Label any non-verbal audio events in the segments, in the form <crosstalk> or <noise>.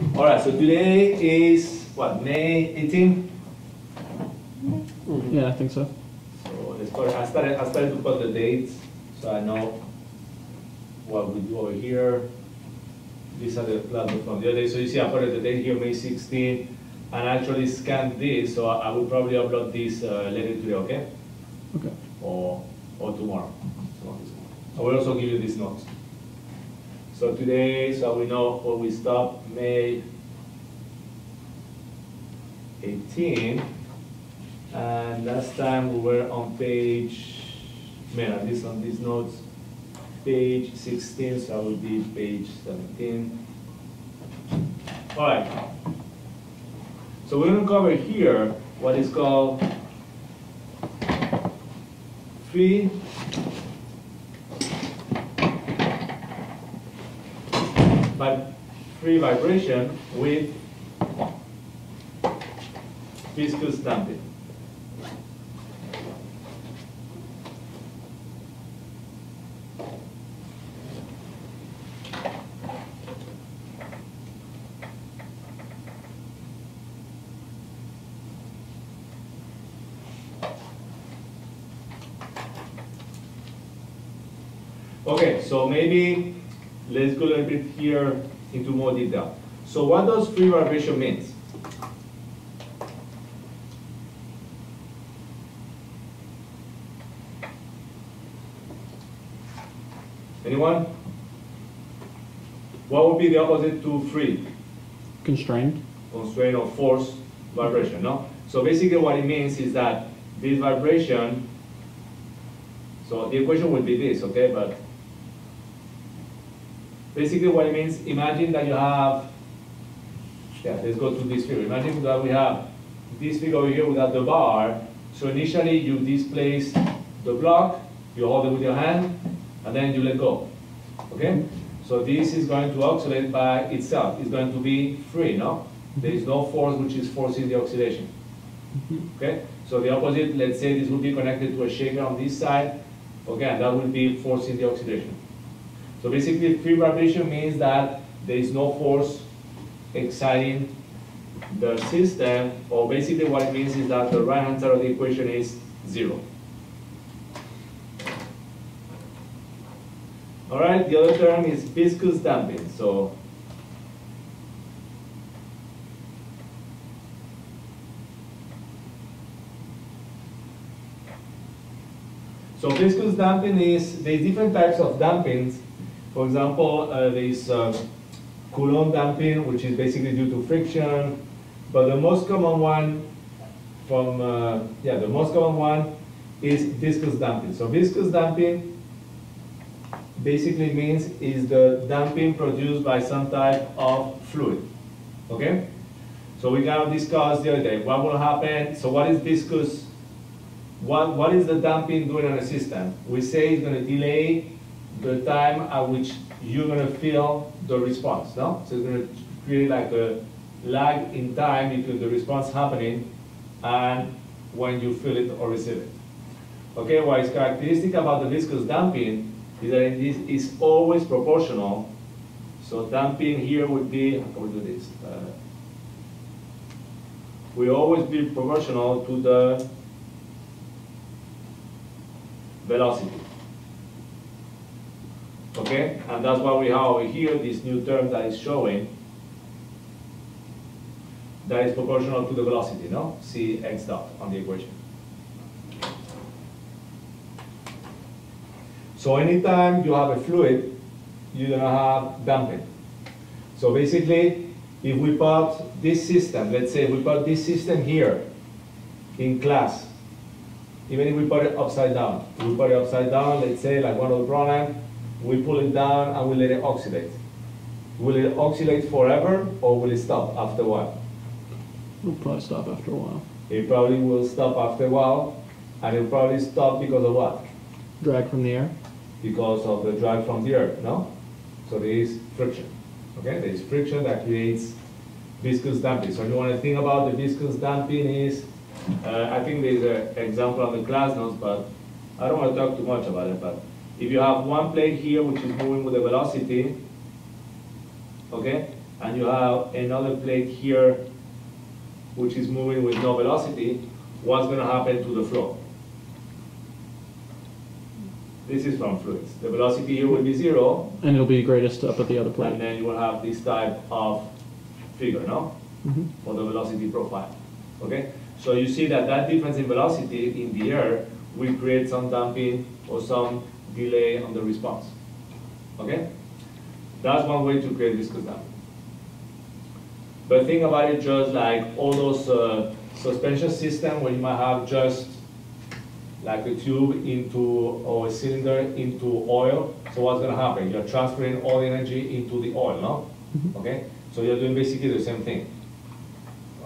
All right, so today is what, May 18? Yeah, I think so. So let's put, I started, I started to put the dates, so I know what we do over here. These are the plans from the other day, so you see I put the date here, May 16, and I actually scanned this, so I I will probably upload this uh, later today, okay? Okay. Or, or tomorrow. So, I will also give you these notes. So today, so we know where we stop, May 18. And last time we were on page, man, on this, on these notes, page 16, so I will be page 17. All right. So we're gonna cover here what is called free but free vibration with viscous damping. Okay, so maybe little bit here into more detail. So what does free vibration means? Anyone? What would be the opposite to free? Constrained? Constraint or force vibration, no? So basically what it means is that this vibration, so the equation would be this, okay, but basically what it means, imagine that you have, yeah, let's go to this figure. Imagine that we have this figure over here without the bar. So initially you displace the block, you hold it with your hand, and then you let go. Okay? So this is going to oscillate by itself. It's going to be free, no? There is no force which is forcing the oscillation, Okay? So the opposite, let's say this will be connected to a shaker on this side. Okay, and that will be forcing the oscillation. So basically, free vibration means that there is no force exciting the system, or basically what it means is that the right-hand side of the equation is zero. All right, the other term is viscous damping. So So viscous damping is, there's different types of dampings. For example, uh, there's uh, Coulomb damping, which is basically due to friction. But the most common one from, uh, yeah, the most common one is viscous damping. So viscous damping basically means is the damping produced by some type of fluid, okay? So we kind of discussed the other day, what will happen, so what is viscous what, what is the damping doing on a system? We say it's going to delay the time at which you're going to feel the response, no? So it's going to create like a lag in time between the response happening and when you feel it or receive it. Okay, what is characteristic about the viscous damping is that it is, is always proportional. So damping here would be, how can we do this? Uh, always be proportional to the velocity. Okay, and that's why we have over here this new term that is showing that is proportional to the velocity, no? C x dot on the equation. So anytime you have a fluid, you're gonna have damping. So basically, if we put this system, let's say we put this system here in class, even if we put it upside down. We put it upside down, let's say like one of the problem, we pull it down and we let it oscillate. Will it oscillate forever or will it stop after a while? It'll probably stop after a while. It probably will stop after a while and it'll probably stop because of what? Drag from the air? Because of the drag from the earth, no? So there is friction, okay? There is friction that creates viscous damping. So if you want to think about the viscous damping is uh, I think there's an example on the class notes, but I don't want to talk too much about it. But if you have one plate here which is moving with a velocity, okay, and you have another plate here which is moving with no velocity, what's gonna happen to the flow? This is from fluids. The velocity here will be zero, And it'll be greatest up at the other plate. and then you will have this type of figure, no? Mhm. For the velocity profile, okay? So you see that that difference in velocity in the air will create some damping or some delay on the response, okay? That's one way to create viscous damping. But think about it just like all those uh, suspension system where you might have just like a tube into, or a cylinder into oil. So what's gonna happen? You're transferring all the energy into the oil, no? Okay? So you're doing basically the same thing.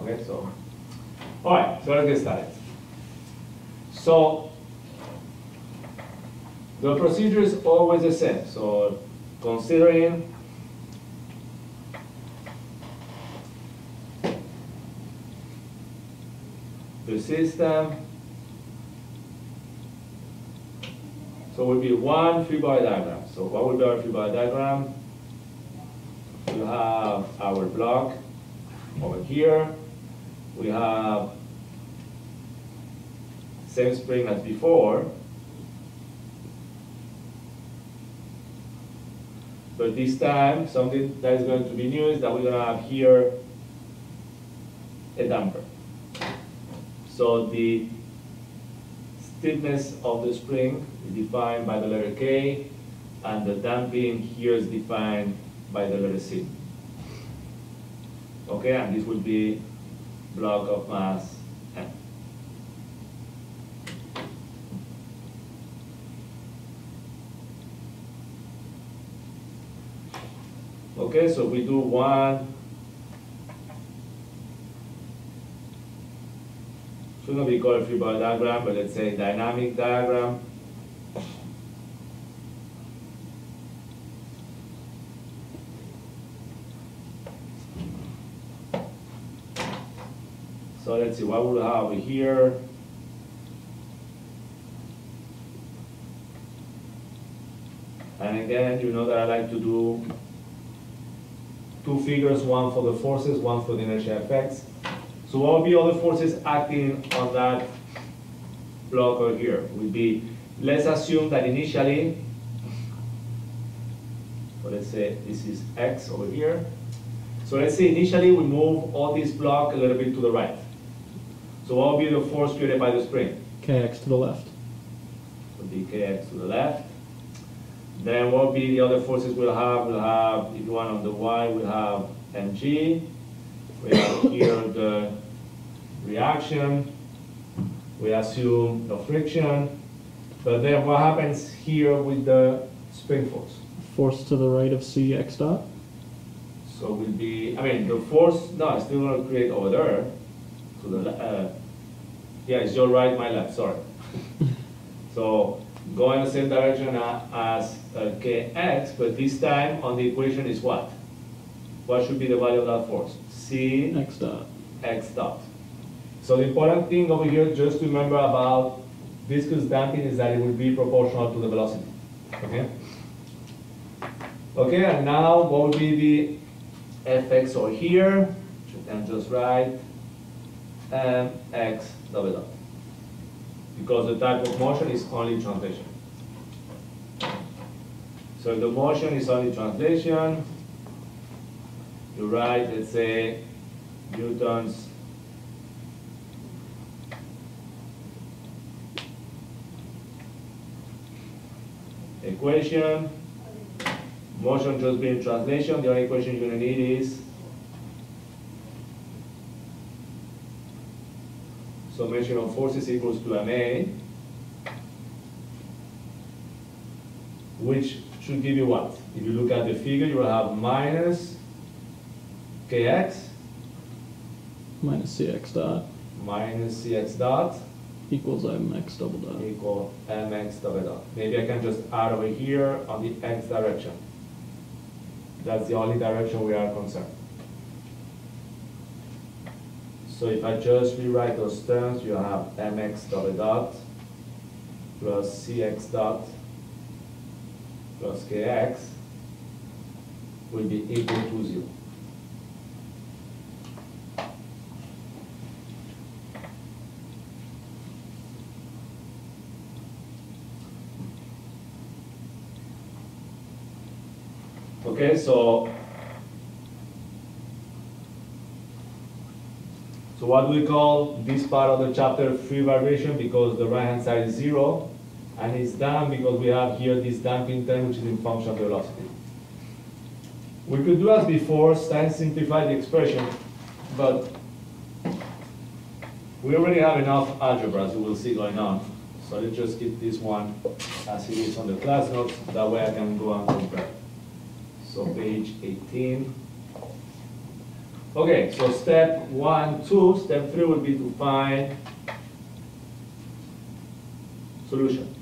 Okay, so, all right, so let's get started. So, the procedure is always the same. So considering the system. So it will be one free body diagram. So what will be our free body diagram? We have our block over here. We have same spring as before. But this time, something that is going to be new is that we're gonna have here a damper. So the stiffness of the spring is defined by the letter K, and the damping here is defined by the letter C. Okay, and this will be block of mass M. Okay, so we do one should not be called a free body diagram, but let's say dynamic diagram. So let's see, what we have here? And again, you know that I like to do two figures, one for the forces, one for the inertia effects. So what would be all the forces acting on that block over here? Would be, let's assume that initially, so let's say this is X over here. So let's say initially we move all this block a little bit to the right. So what would be the force created by the spring? KX to the left. Would be Kx to the left. Then what would be the other forces we'll have? We'll have, if you want on the Y, we'll have mg. We have here the reaction. We assume no friction. But then what happens here with the spring force? Force to the right of CX dot. So will be, I mean, the force, no, it's still gonna create over there, to the, uh, yeah, it's your right, my left, sorry. <laughs> So go in the same direction as uh, kx, but this time on the equation is what? What should be the value of that force? C X dot. x dot. So the important thing over here, just to remember about viscous damping is that it will be proportional to the velocity, okay? Okay, and now what will be the fx over here? Which you can just write mx double dot. Because the type of motion is only translation. So if the motion is only translation, you write, let's say, Newton's equation. Motion just being translation, the only equation you're gonna need is summation of forces equals to ma, which should give you what? If you look at the figure, you will have minus kx Minus CX dot minus cx dot equals MX double dot. equal mx double dot. Maybe I can just add over here on the x direction. That's the only direction we are concerned. So if I just rewrite those terms, you have mx dot dot plus cx dot plus kx will be equal to 0. Okay, so So what do we call this part of the chapter free vibration because the right hand side is zero and it's damped because we have here this damping term which is in function of velocity. We could do as before, try simplify the expression, but we already have enough algebra as you will see going on. So let's just keep this one as it is on the class notes, that way I can go and compare. So page 18. Okay, so step one, two, step three will be to find solution.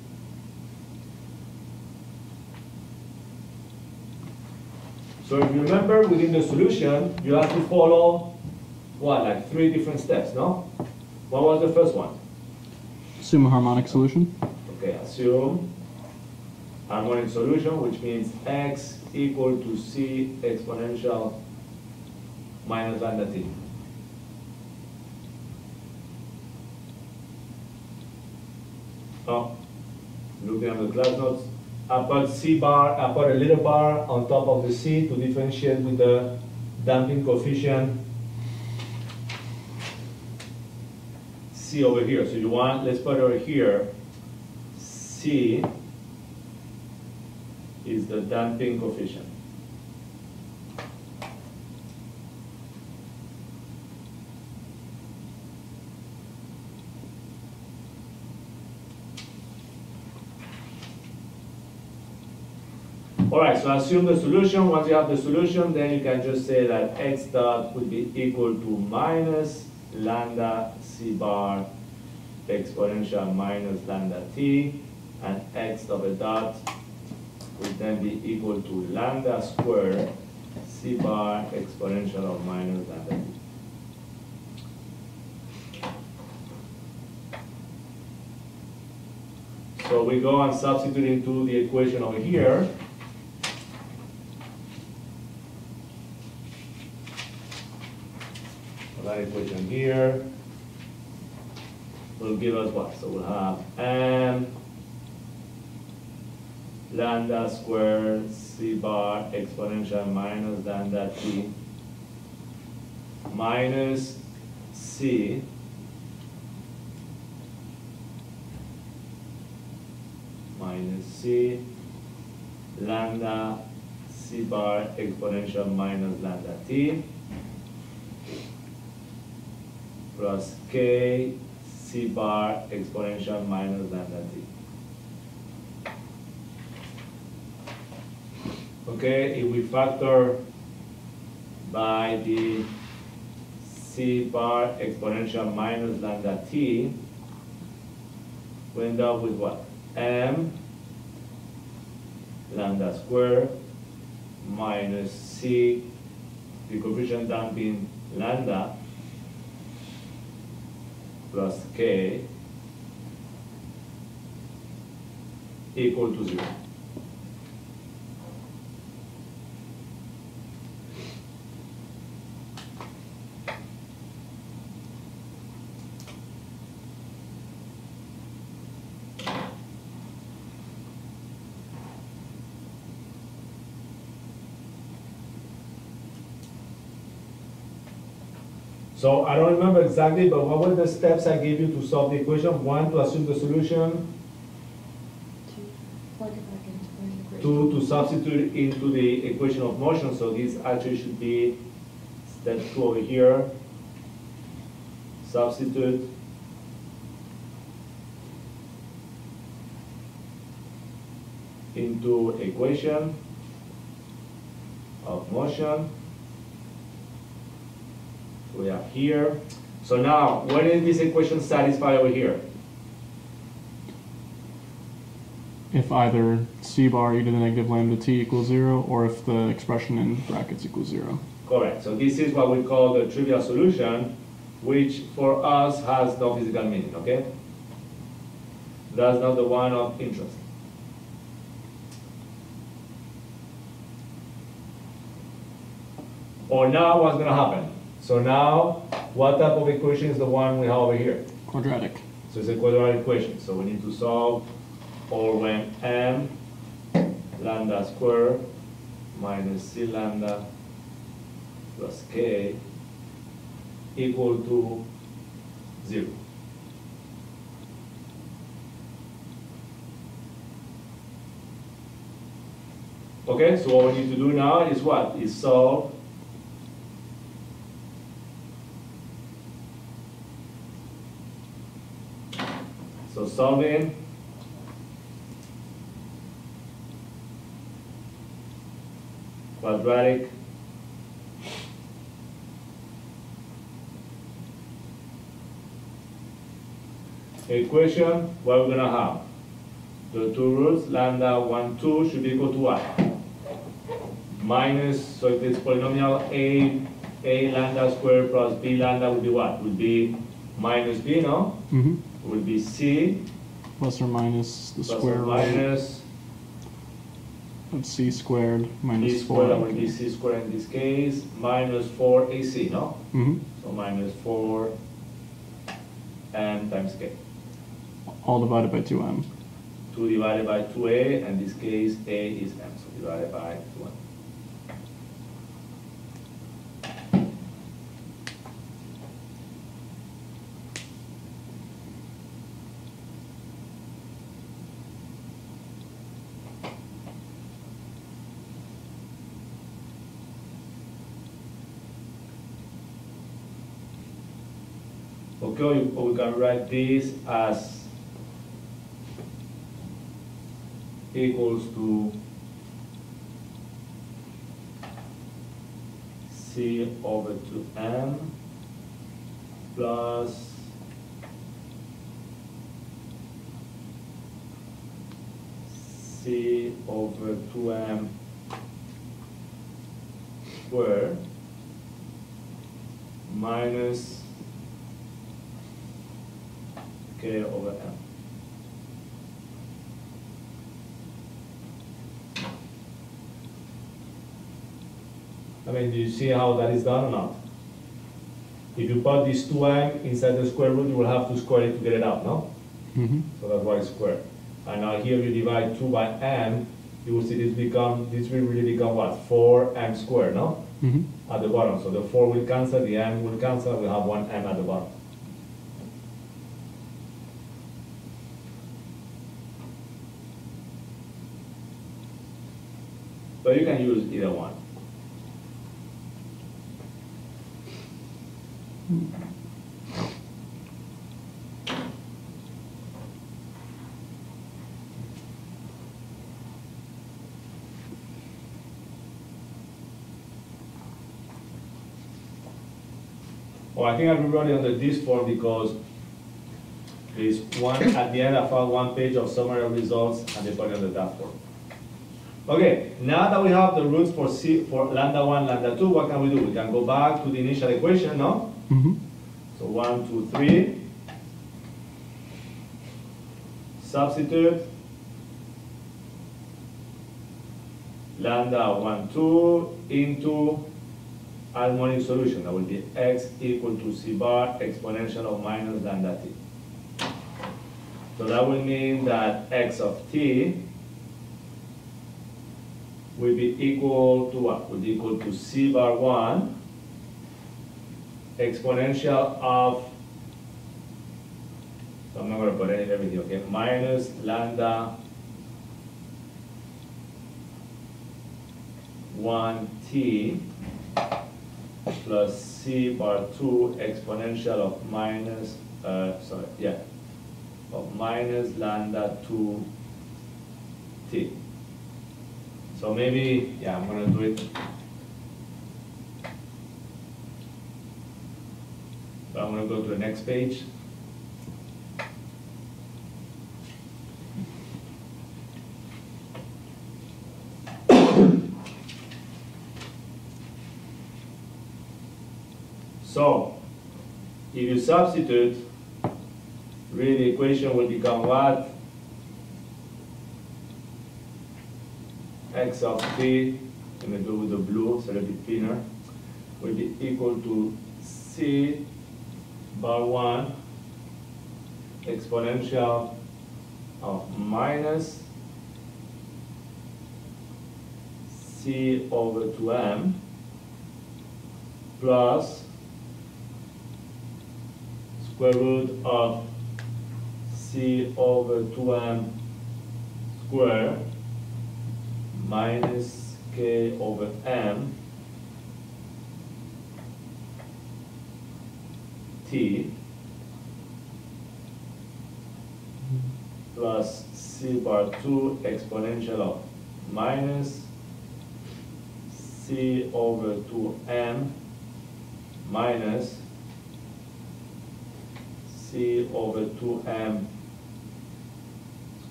So if you remember within the solution, you have to follow what, like three different steps, no? What was the first one? Assume a harmonic solution. Okay, assume harmonic solution, which means x equal to c exponential minus lambda t. Oh, looking at the class notes, I put c bar, I put a little bar on top of the c to differentiate with the damping coefficient c over here. So you want, let's put over here, c is the damping coefficient. All right, so assume the solution. Once you have the solution, then you can just say that x dot would be equal to minus lambda c bar exponential minus lambda t, and x double dot would then be equal to lambda squared c bar exponential of minus lambda t. So we go and substitute into the equation over here. That equation here will give us what? So we'll have m lambda squared c bar exponential minus lambda t minus c minus c lambda c bar exponential minus lambda t plus k c bar exponential minus lambda t. Okay, if we factor by the c bar exponential minus lambda t, we end up with what? m lambda square minus c, the coefficient damping lambda, plus k equal to zero. So I don't remember exactly, but what were the steps I gave you to solve the equation? One, to assume the solution. to. Two, to substitute into the equation of motion. So this actually should be step two over here. Substitute. into equation of motion. We have here. So now, when is this equation satisfied over here? If either c bar e to the negative lambda t equals zero, or if the expression in brackets equals zero. Correct. So this is what we call the trivial solution, which for us has no physical meaning, okay? That's not the one of interest. Or now what's gonna happen? So now, what type of equation is the one we have over here? Quadratic. So it's a quadratic equation, so we need to solve for when m lambda square minus c lambda plus k equal to zero. Okay, so what we need to do now is what? Is solve So solving quadratic equation, what we're gonna have? The two roots, lambda one, two should be equal to what? Minus, so if it's polynomial a, a lambda squared plus b lambda would be what? Would be minus b, no? Mm-hmm. Would be c Plus or minus the plus square or root minus of c squared minus squared, that four. would be c squared in this case, minus four ac, no? Mm-hmm. So minus four m times k. All divided by two m. 2 divided by 2a, and this case a is m, so divided by 2m. Okay, we can write this as equals to C over two M plus C over two M squared minus K over M. I mean, do you see how that is done or not? If you put this two m inside the square root, you will have to square it to get it out, no? Mm-hmm. So that's why it's squared. And now here you divide two by m, you will see this become, this will really become what? Four m squared, no? Mm-hmm. At the bottom, so the four will cancel, the m will cancel, we have one m at the bottom. So you can use either one. Well, I think I'm running under this form because there's one, at the end I found one page of summary of results and put it under that form. Okay, now that we have the roots for C, for lambda one, lambda two, what can we do? We can go back to the initial equation, no? Mm-hmm. So one, two, three. Substitute. Lambda one, two into harmonic solution. That will be x equal to c bar exponential of minus lambda t. So that will mean that x of t will be equal to what? Will be equal to c bar one exponential of, so I'm not gonna put any, everything, okay, minus lambda one t plus c bar two exponential of minus, uh, sorry, yeah, of minus lambda two t. So maybe, yeah, I'm gonna do it So I'm gonna go to the next page. So, if you substitute, really the equation will become what? X of t, I'm gonna do with the blue, so it'll be thinner, will be equal to C bar one exponential of minus c over 2m plus square root of c over 2m square minus k over m t plus c bar 2 exponential of minus c over 2m minus c over 2m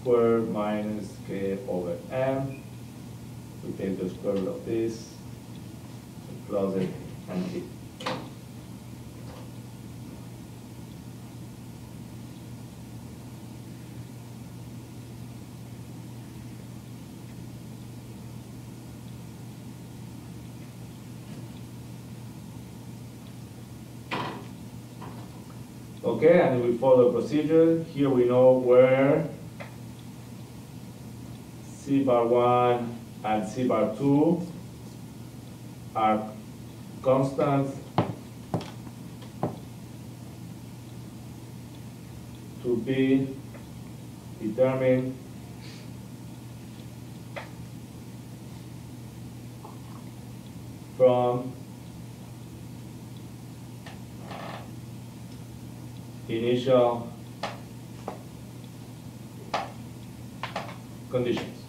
squared minus k over m. We take the square root of this, close it, and t. Okay, and we follow the procedure. Here we know where C bar one and C bar two are constants to be determined from initial conditions.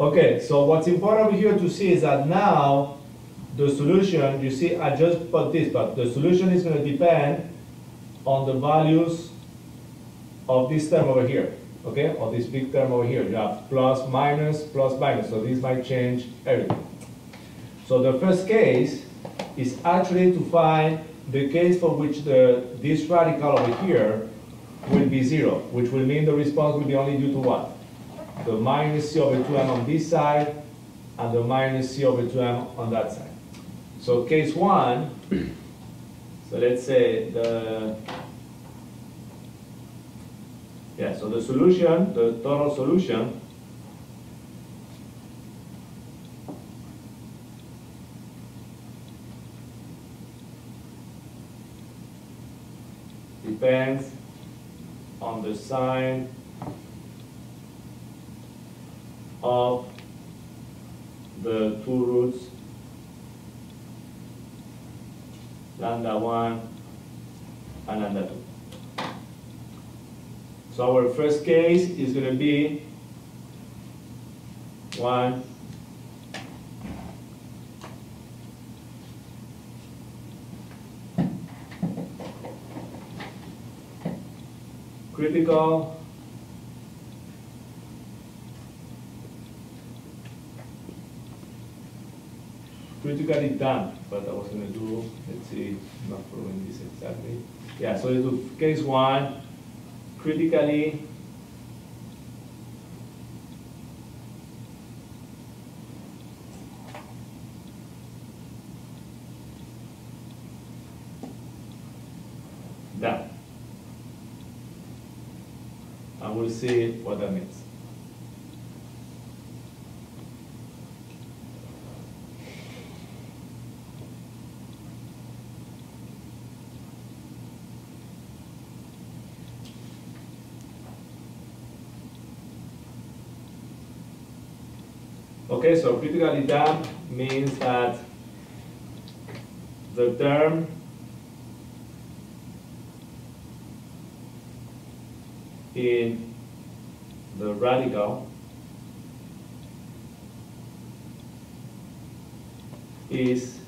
Okay, so what's important over here to see is that now the solution, you see, I just put this, but the solution is going to depend on the values of this term over here, okay? Of this big term over here. You have plus, minus, plus, minus, so this might change everything. So the first case is actually to find the case for which the, this radical over here will be zero, which will mean the response will be only due to what? The minus c over 2m on this side and the minus c over 2m on that side. So case one, so let's say the, yeah, so the solution, the total solution depends on the sign of the two roots lambda 1 and lambda 2. So our first case is going to be 1 critical critically damped, but I was gonna do, let's see, I'm not following this exactly. Yeah, so let's do case one, critically damped. And we'll see what that means. Okay, so means that the term in the radical is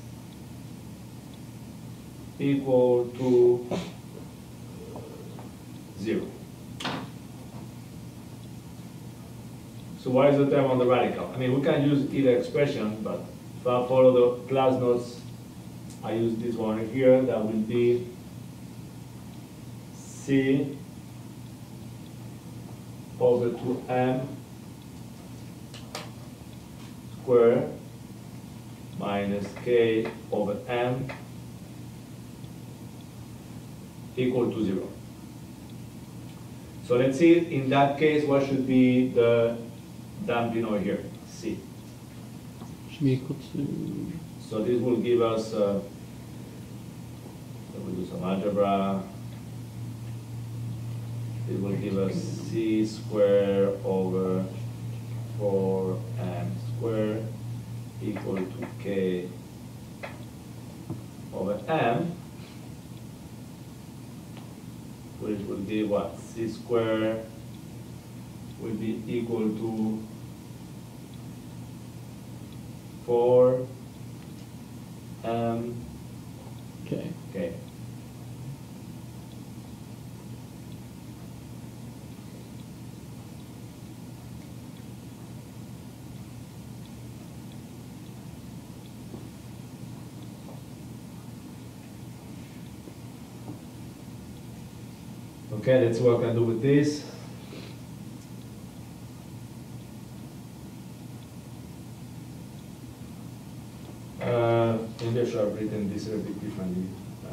equal to zero. So is the term on the radical? I mean, we can use either expression, but if I follow the class notes, I use this one here, that will be C over two M square minus K over M equal to zero. So let's see, in that case, what should be the over here, C. Should be equal to, So this will give us, uh, me do some algebra. It will give us c squared over four m squared equal to k over m, which will be what? c squared will be equal to four m okay. Okay. Okay, let's I can do with this. Uh, maybe I should have written this a bit differently. Uh,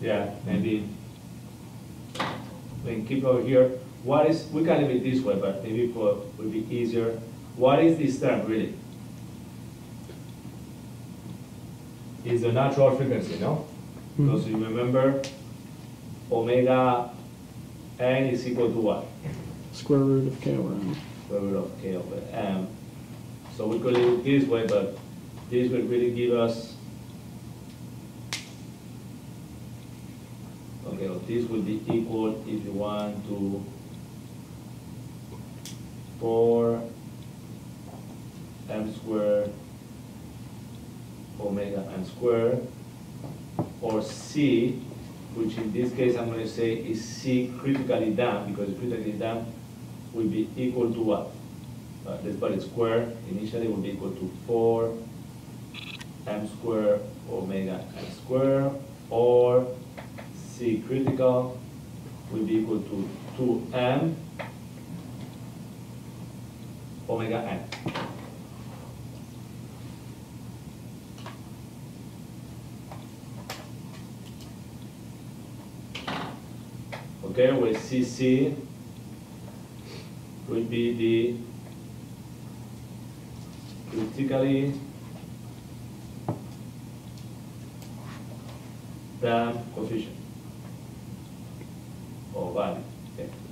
Yeah, maybe over here. What is, we can leave it this way, but maybe for, would be easier. What is this term really? Is the natural frequency, no? Hmm. Because you remember, omega n is equal to what? Square root of k over m. Square root of k over m. So we could leave it this way, but this would really give us Okay, well, this will be equal if you want to four m squared omega m squared, or c, which in this case I'm gonna say is c critically damped, because critically damped will be equal to what? Uh, put it square, initially will be equal to four m squared omega m squared, or C critical will be equal to two M omega n. Okay, where CC will be the critically damped coefficient or value. Okay. Okay.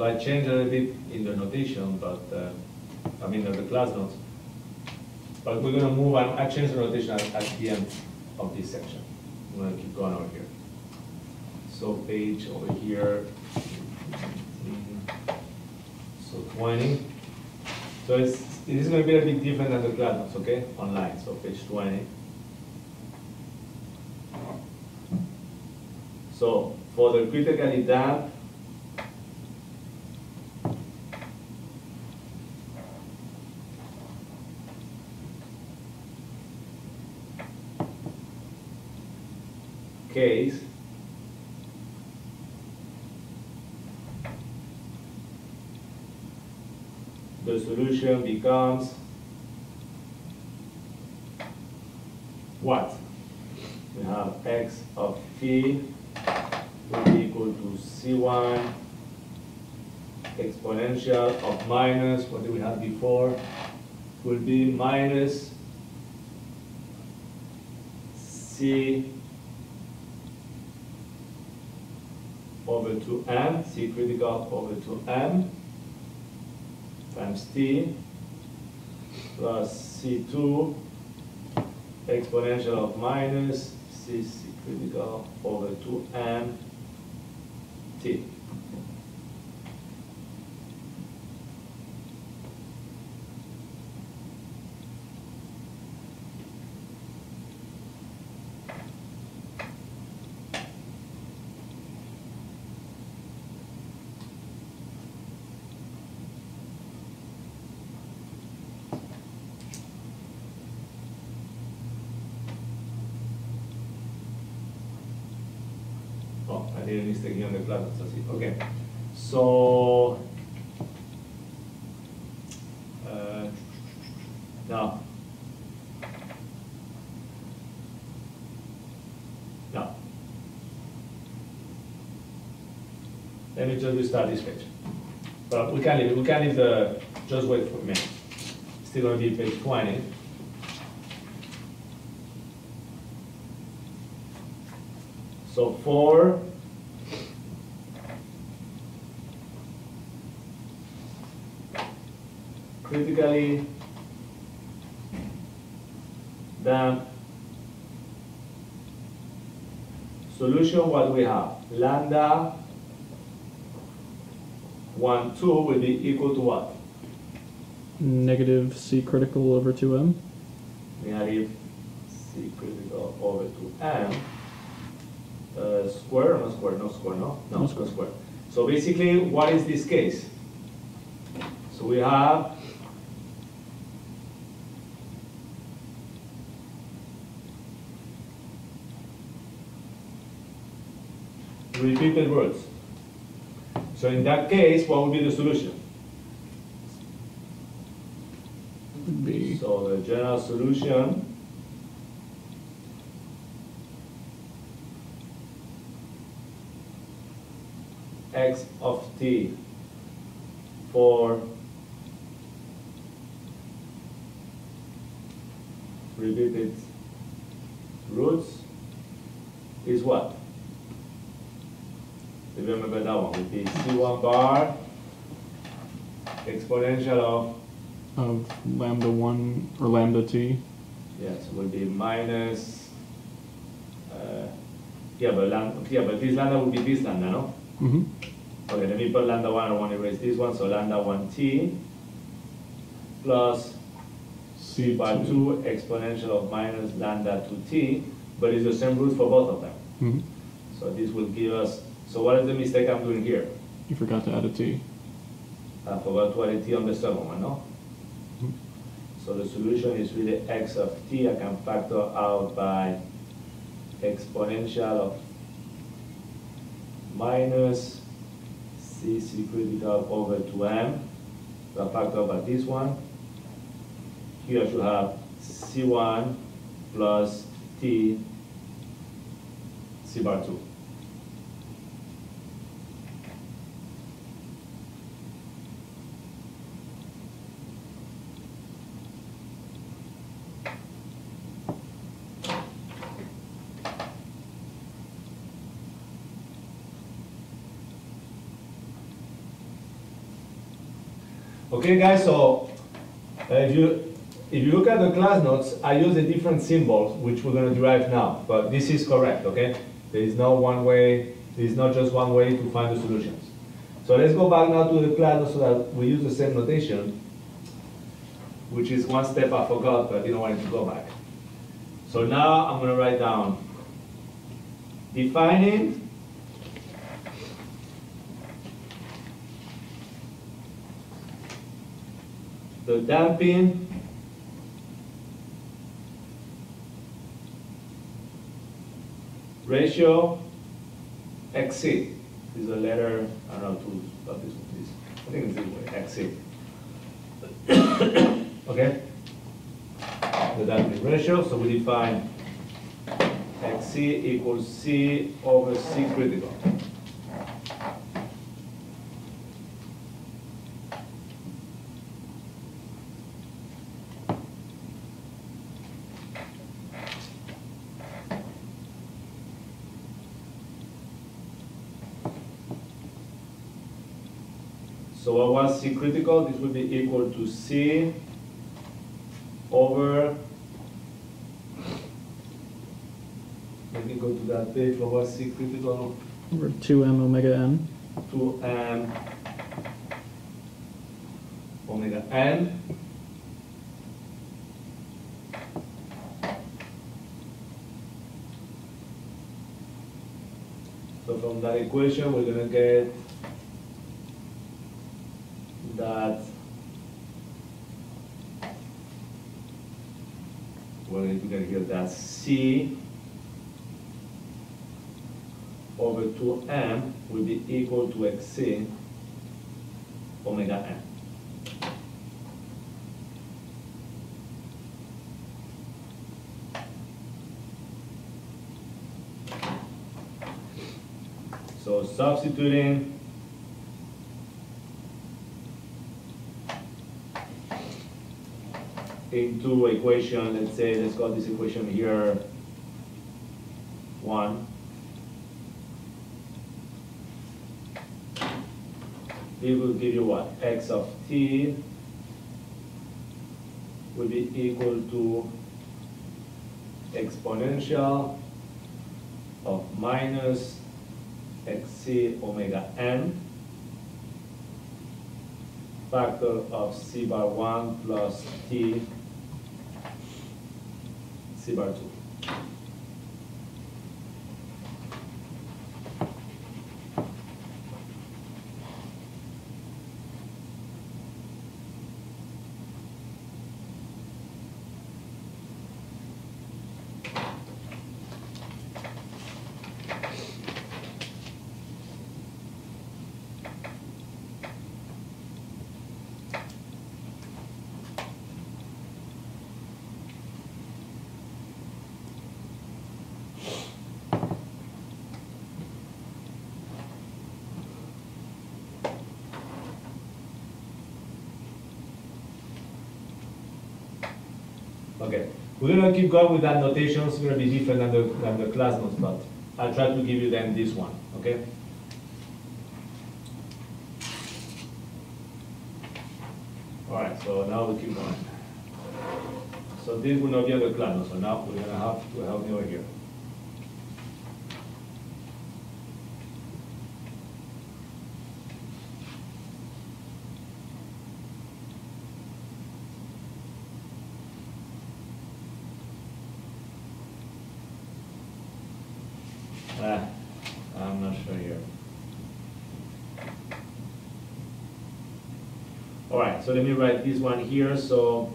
So I changed a little bit in the notation, but, uh, I mean, the class notes. But we're gonna move on, I changed the notation at, at the end of this section. I'm gonna keep going over here. So page over here. So twenty. So it's, it is gonna be a bit different than the class notes, okay, online, so page twenty. So for the critically damped, case, the solution becomes what? We have x of t will be equal to c1 exponential of minus, what did we have before? will be minus C over to M, C critical over to M times T plus C2 exponential of minus C, C critical over to M T. On the it, okay. So, uh, now. Now. Let me just restart this page. But we can leave, we can leave the, just wait for a minute. Still gonna be page twenty. So four. Critically damp solution, what we have? Lambda one, two will be equal to what? Negative C critical over 2M. We have C critical over to M. Uh, square, no square, no square, no? No, No square, square. So basically, what is this case? So we have repeated roots. So in that case, what would be the solution? Would be So the general solution x of t for repeated roots is what? Remember that one, would be c1 bar exponential of of lambda 1 or lambda t. Yes, will be minus, uh, yeah, but lambda, yeah, but this lambda will be this lambda, no? Mm-hmm. Okay, let me put lambda one, I want to erase this one, so lambda one t plus c by two exponential of minus lambda two t, but it's the same root for both of them. Mm-hmm. So this will give us, so what is the mistake I'm doing here? You forgot to add a t. I forgot to add a t on the second one, no? Mhm. So the solution is really x of t, I can factor out by exponential of minus c c critical over 2m, so I factor by this one. Here I should have c1 plus t c bar 2. Okay, guys, so uh, if you if you look at the class notes, I use a different symbols which we're going to derive now, but this is correct, okay? There is no one way, there is not just one way to find the solutions. So let's go back now to the class notes so that we use the same notation, which is one step I forgot, but I didn't want it to go back. So now I'm going to write down defining the damping ratio Xi. Is a letter, I don't know to spell this one, please. I think it's this way, Xi. Okay? The damping ratio, so we define Xi equals C over C critical. So what was C critical? This would be equal to C over, let me go to that page, was C critical? Over two m omega n. to m omega n So from that equation, we're gonna get that going to get here that C over 2m will be equal to xi omega n. So substituting into equation, let's say, let's call this equation here one. It will give you what? X of t will be equal to exponential of minus xi omega n factor of c bar 1 plus t c bar 2. Okay, we're gonna keep going with that notation, it's gonna be different than the, than the class notes, but I'll try to give you then this one, okay? Alright, so now we keep going. So this will not be on the class notes, so now we're gonna have to help me over here. Ah, I'm not sure here. All right, so let me write this one here, so.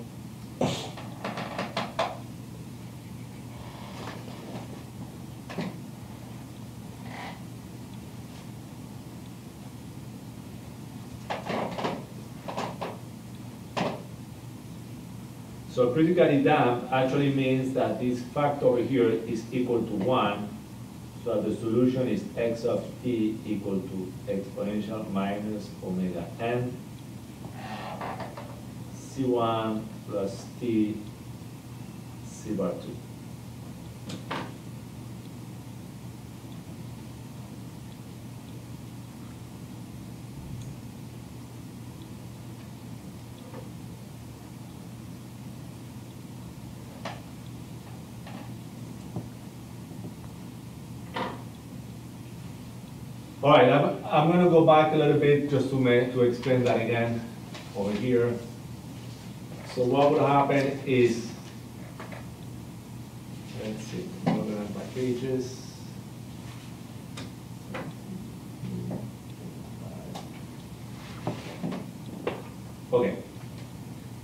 So critically damped actually means that this factor here is equal to one, so the solution is x of t equal to exponential minus omega n c1 plus t c bar 2. All right, I'm, I'm gonna go back a little bit just to make, to explain that again over here. So what would happen is, let's see, organize my pages. Okay,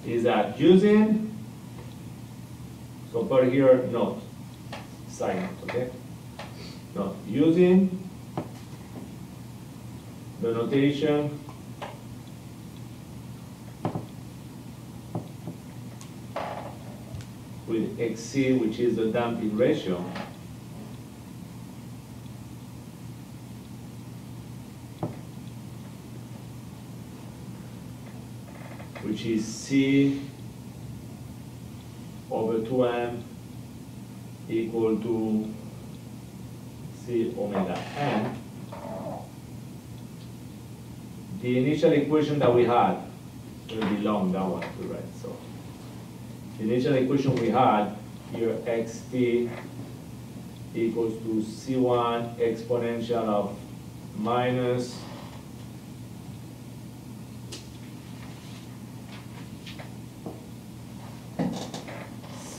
is that using, so put here, note, sign, okay? Note, using. The notation xi, which is the damping ratio. Which is c over 2m equal to c omega n the initial equation that we had, gonna be long, that one to write, so. The initial equation we had, here xt equals to c1 exponential of minus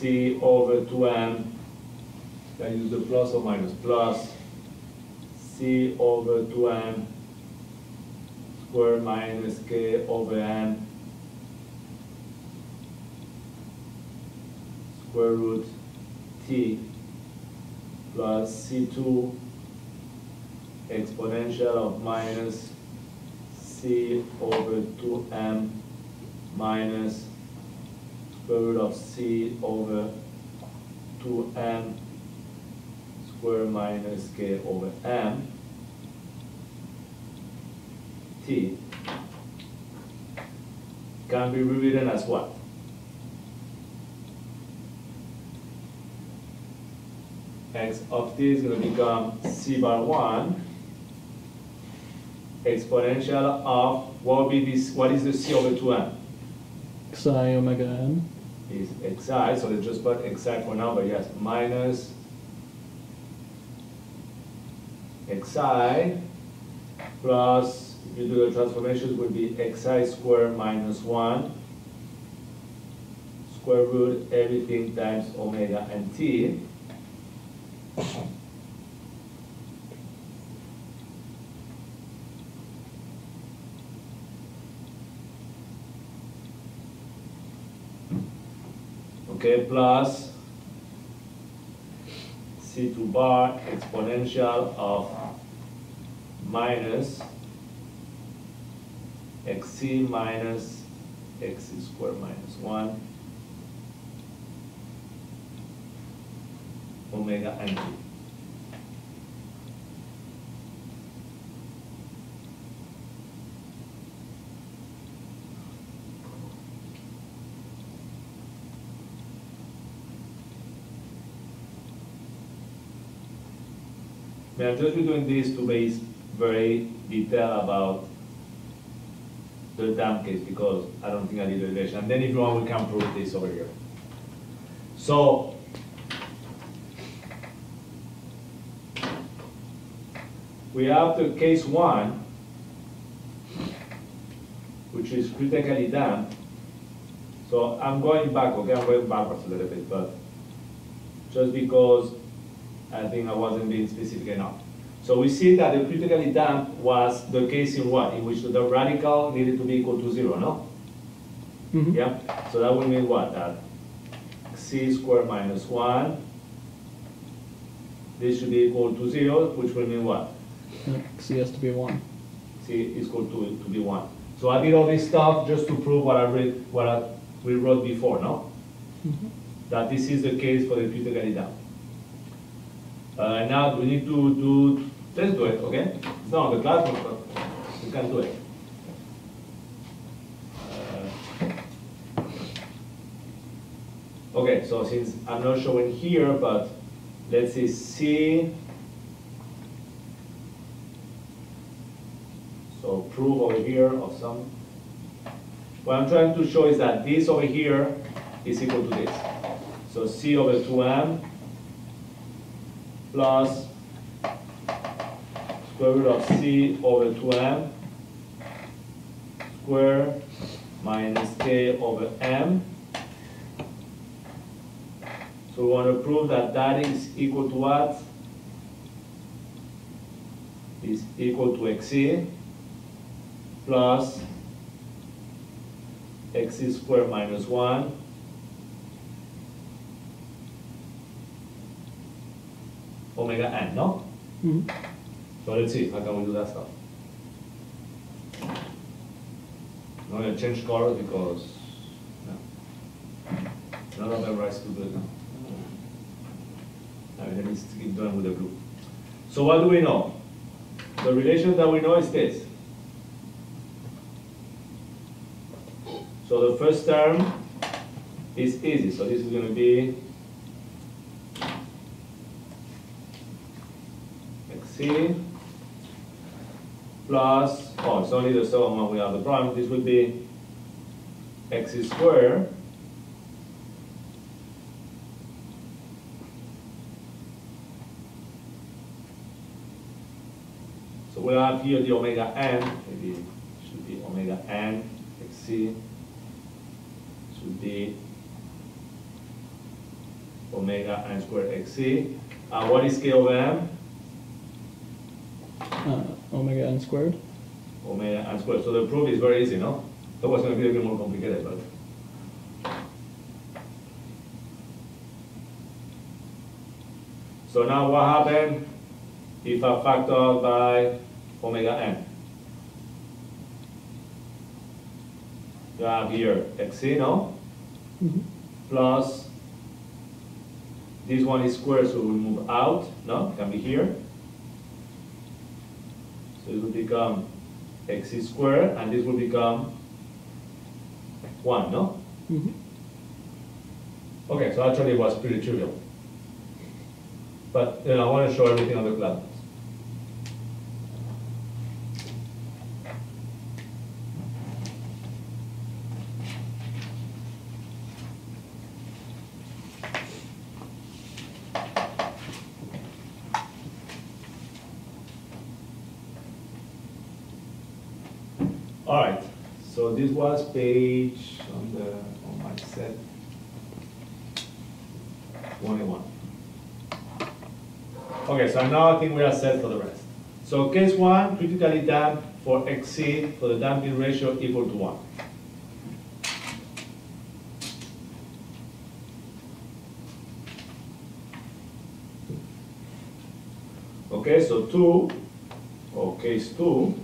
c over 2m, I use the plus or minus plus, c over 2m square minus k over m square root t plus c2 exponential of minus c over 2m minus square root of c over 2m square minus k over m t can be rewritten as what? X of t is going to become c bar 1 exponential of what will be this what is the c over 2m Xi omega n. is xi so let's just put xi for now but yes minus xi plus if you do the transformations would be xi squared minus 1 square root everything times omega and t okay plus c2 bar exponential of minus xi minus xi squared minus 1 omega n t. We are just doing this to be very detailed about the dam case because I don't think I need relation. And then if you want, we can prove this over here. So we have the case one, which is critically damped. So I'm going back, okay, I'm going backwards a little bit, but just because I think I wasn't being specific enough. So we see that the critically damped was the case in what? In which the radical needed to be equal to zero, no? Mhm. Yeah, so that would mean what? That c squared minus one, this should be equal to zero, which will mean what? Xi has to be one. c is equal to, to be one. So I did all this stuff just to prove what I read, what I, we wrote before, no? That this is the case for the critically damped. Uh, now we need to do, let's do it, okay? It's not on the classroom, but we can do it. Uh, Okay, so since I'm not showing here, but let's see, C. So proof over here of some. What I'm trying to show is that this over here is equal to this. So C over 2m plus square root of c over 2m square minus k over m. So we want to prove that that is equal to what? Is equal to xi plus x squared minus 1 omega n, no? Mhm. So let's see, how can we do that stuff? I'm gonna change colors because, no. None of them rise to good now. I mean, let me keep going with the blue. So what do we know? The relation that we know is this. So the first term is easy, so this is gonna be xi plus, oh, it's only the second one we have the problem, this would be x squared So we have here the omega n, maybe it should be omega n xi, be omega n squared xi. And what is k over m? Uh, omega n squared. Omega n squared. So the proof is very easy, no? That was going to be a bit more complicated, but. So now what happened if I factor by omega n? You have here xi, no? Plus, this one is square, so we move out, no? It can be here. So it will become x squared, and this will become 1, no? Mhm. Okay, so actually it was pretty trivial. But, you know, I want to show everything on the cloud. All right, was page on the, on my set. 21. Okay, so now I think we are set for the rest. So case one, critically damped for Xi for the damping ratio equal to one. Okay, so two, or case two,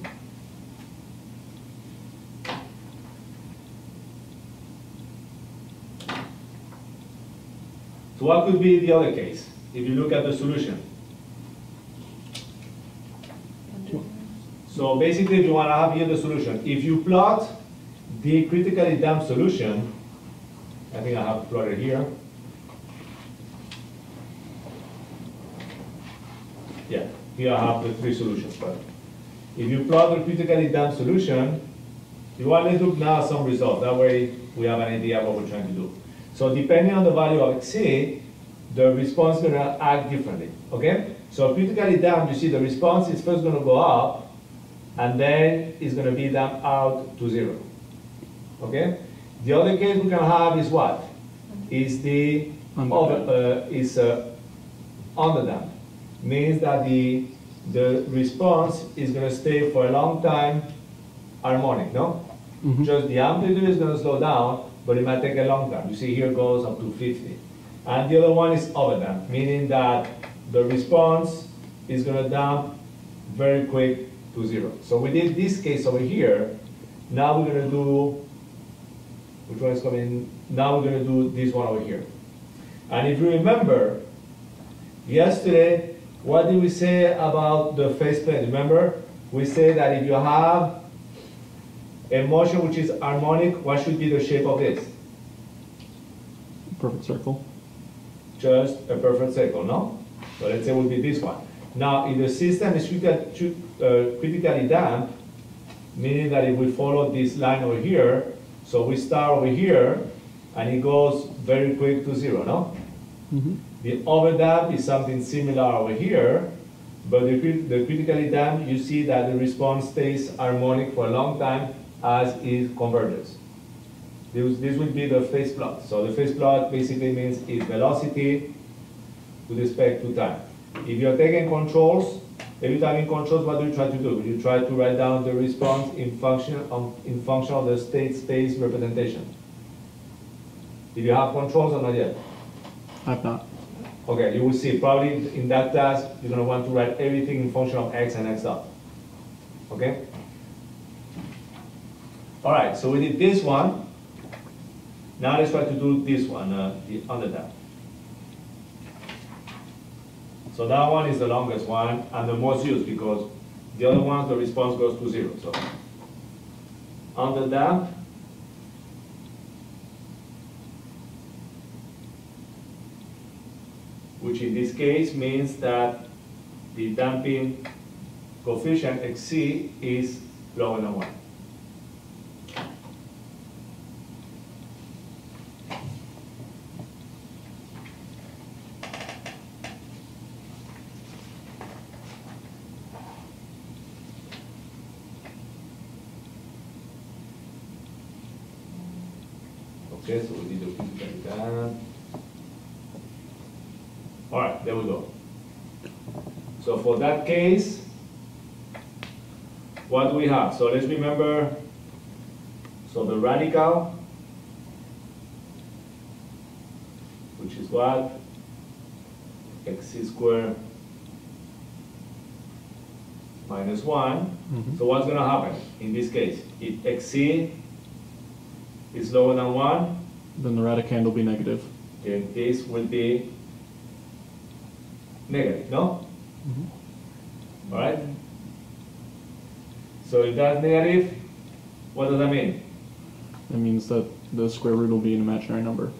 So what could be the other case? If you look at the solution. So basically, if you want to have here the solution, if you plot the critically damped solution, I think I have plotted here. Yeah, here I have the three solutions, but if you plot the critically damped solution, you want to look now at some results. That way, we have an idea what we're trying to do. So depending on the value of Xi, the response is going to act differently, okay? So critically damped, you see the response is first going to go up, and then it's going to be damped out to zero, okay? The other case we can have is what? Is the over, uh, is uh, underdamped. Means that the the response is going to stay for a long time harmonic, no? Mhm. Just the amplitude is going to slow down, but it might take a long time. You see here goes up to 50. And the other one is overdamped, meaning that the response is going to damp very quick to zero. So we did this case over here. Now we're going to do, which one is coming? Now we're going to do this one over here. And if you remember, yesterday, what did we say about the phase plane? Remember, we said that if you have a motion which is harmonic, what should be the shape of this? Perfect circle. Just a perfect circle, no? So let's say it would be this one. Now, if the system is critical- uh, critically damped, meaning that if we follow this line over here, so we start over here, and it goes very quick to zero, no? Mhm. The overdamp is something similar over here, but the, the critically damped, you see that the response stays harmonic for a long time as is converges. This, this would be the phase plot. So the phase plot basically means its velocity with respect to time. If you're taking controls, every time in controls, what do you try to do? You try to write down the response in function of, in function of the state space representation. If you have controls or not yet? I've not. Okay, you will see, probably in that class, you're gonna want to write everything in function of x and x dot. Okay? All right, so we did this one. Now let's try to do this one, uh, the under that. So that one is the longest one and the most used because the other ones, the response goes to zero, so. Under that, which in this case means that the damping coefficient xi is lower than one. Okay, so we need to put that. All right, there we go. So for that case, what do we have? So let's remember, so the radical, which is what? x squared minus one. Mhm. So what's gonna happen in this case? If xi is lower than one, Then the radicand will be negative. then this will be negative, no? Mhm. All right? So if that's negative, what does that mean? That means that the square root will be an imaginary number.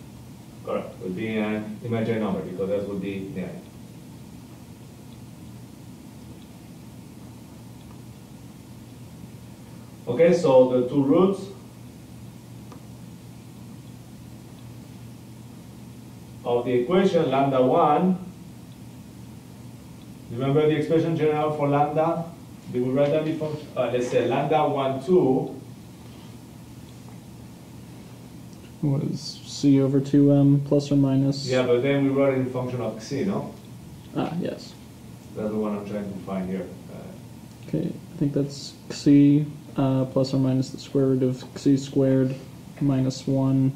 Correct, will be an imaginary number because that would be negative. Okay, so the two roots of the equation lambda one, remember the expression general for lambda? Did we write that before? Uh, let's say lambda one, two, Was c over 2m plus or minus? yeah, but then we wrote it in function of c, no? Ah, yes. That's the one I'm trying to find here. Uh, Okay, I think that's c uh, plus or minus the square root of c squared minus 1,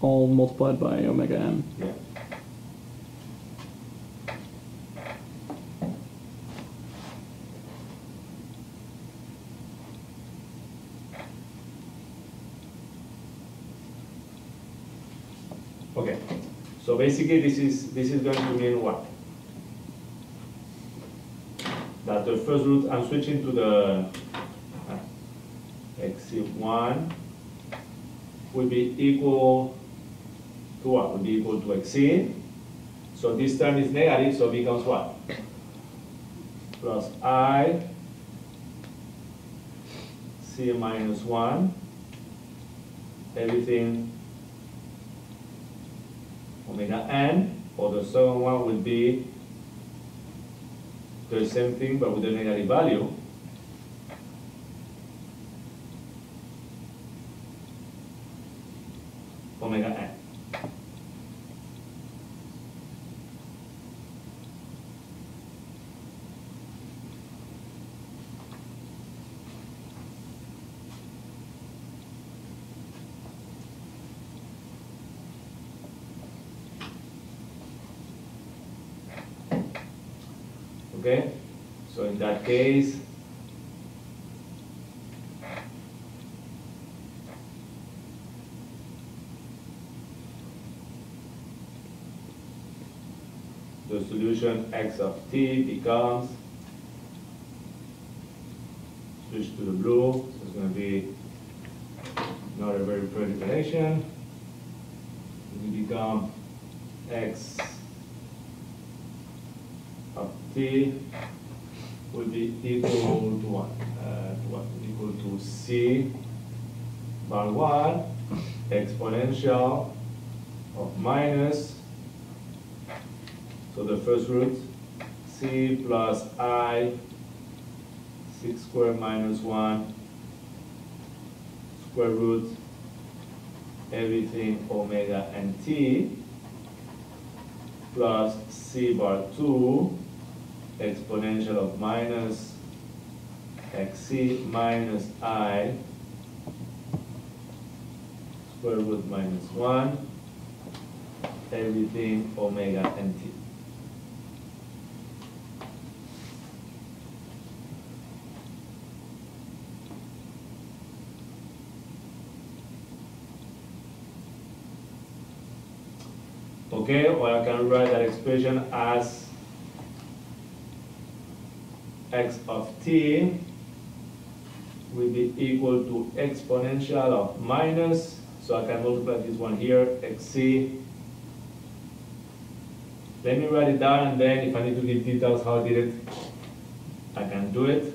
all multiplied by omega n. Yeah. Okay, so basically this is, this is going to mean what? That the first root, I'm switching to the uh, xc1 will be equal to what? Will be equal to xi. So this term is negative, so becomes what? Plus i c minus 1, everything omega n, or the second one will be the same thing but with a negative value. Omega n. Okay, case, the solution x of t becomes, switch to the blue, so it's going to be not a very pretty relation. It will become x of t will be equal to what? Uh, to what? Equal to c bar 1 exponential of minus, so the first root, c plus i 6 squared minus 1 square root everything omega and t plus c bar 2 exponential of minus xi minus i square root minus 1 everything omega nt. Okay, or I can write that expression as x of t will be equal to exponential of minus, so I can multiply this one here, xi. Let me write it down and then if I need to give details how I did it, I can do it.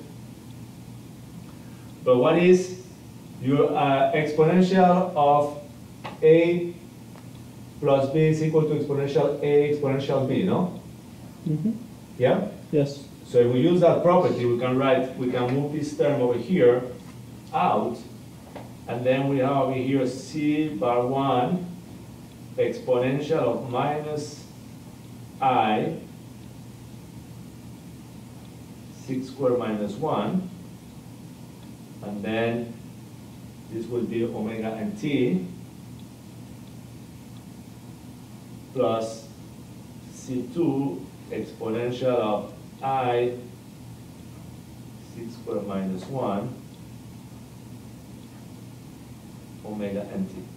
But what is your uh, exponential of a plus b is equal to exponential a exponential b, no? Mm-hmm. Yeah? Yes. So if we use that property, we can write, we can move this term over here out, and then we have over here c bar one exponential of minus i six squared minus one, and then this will be omega and t plus c2 exponential of i 6 squared minus 1 omega nt.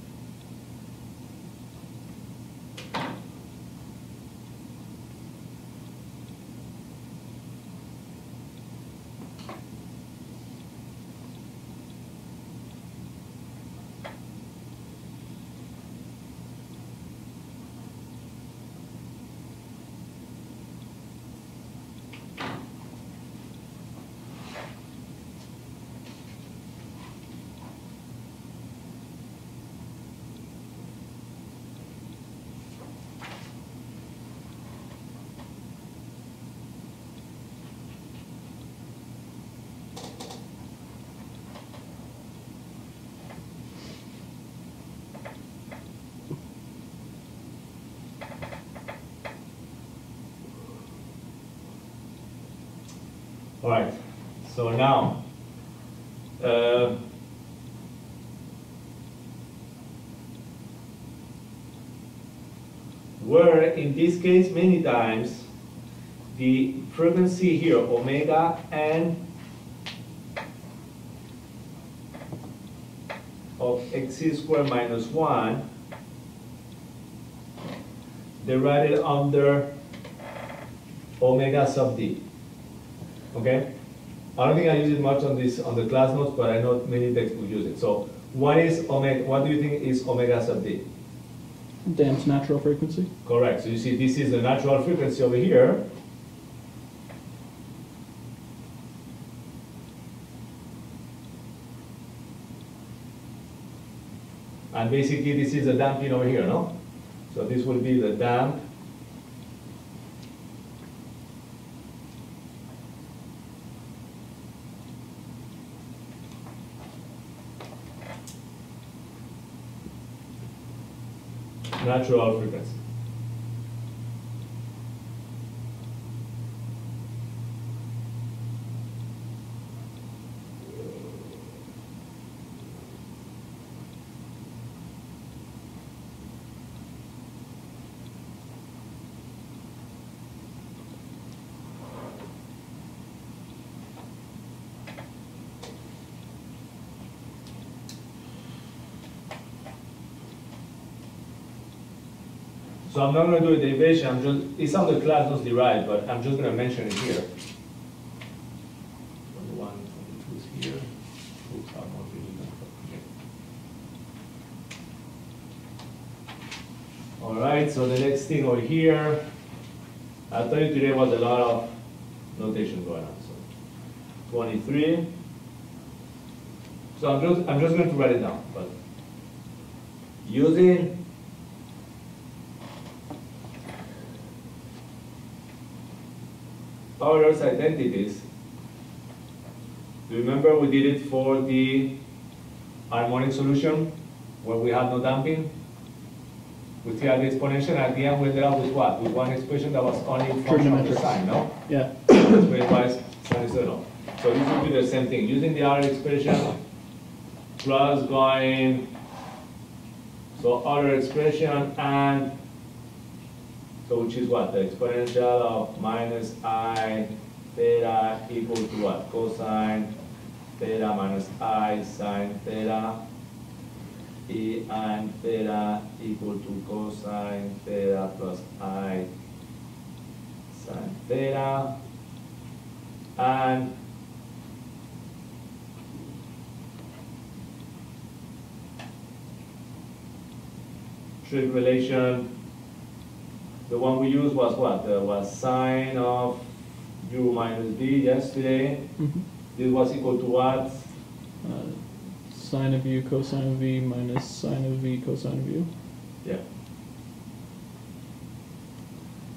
All right, so now, uh, where in this case, many times, the frequency here, omega n of x squared minus 1, they write it under omega sub d. Okay? I don't think I use it much on this on the class notes, but I know many textbooks use it. So what is omega what do you think is omega sub d? Damped natural frequency. Correct. So you see this is the natural frequency over here. And basically this is the damping over here, no? So this will be the damp natural frequency. So I'm not gonna do a derivation, I'm just, it's on the class notes derived, but I'm just gonna mention it here. Not. All right, so the next thing over here, I told you today was a lot of notation going on, so. Twenty-three. So I'm just, I'm just going to write it down, but using Euler's identities. Remember we did it for the harmonic solution where we had no damping? We had the exponential, at the end we ended up with what? With one expression that was only function of the sign, no? Yeah. Sinusoidal. So this would be the same thing, using the Euler expression plus going, so Euler expression and, so which is what, the exponential of minus i theta equal to what? Cosine theta minus i sine theta e and theta equal to cosine theta plus i sine theta and trig relation, the one we used was what? There was sine of u minus b yesterday. Mhm. This was equal to what? uh, sine of u cosine of v minus sine of v cosine of u. Yeah.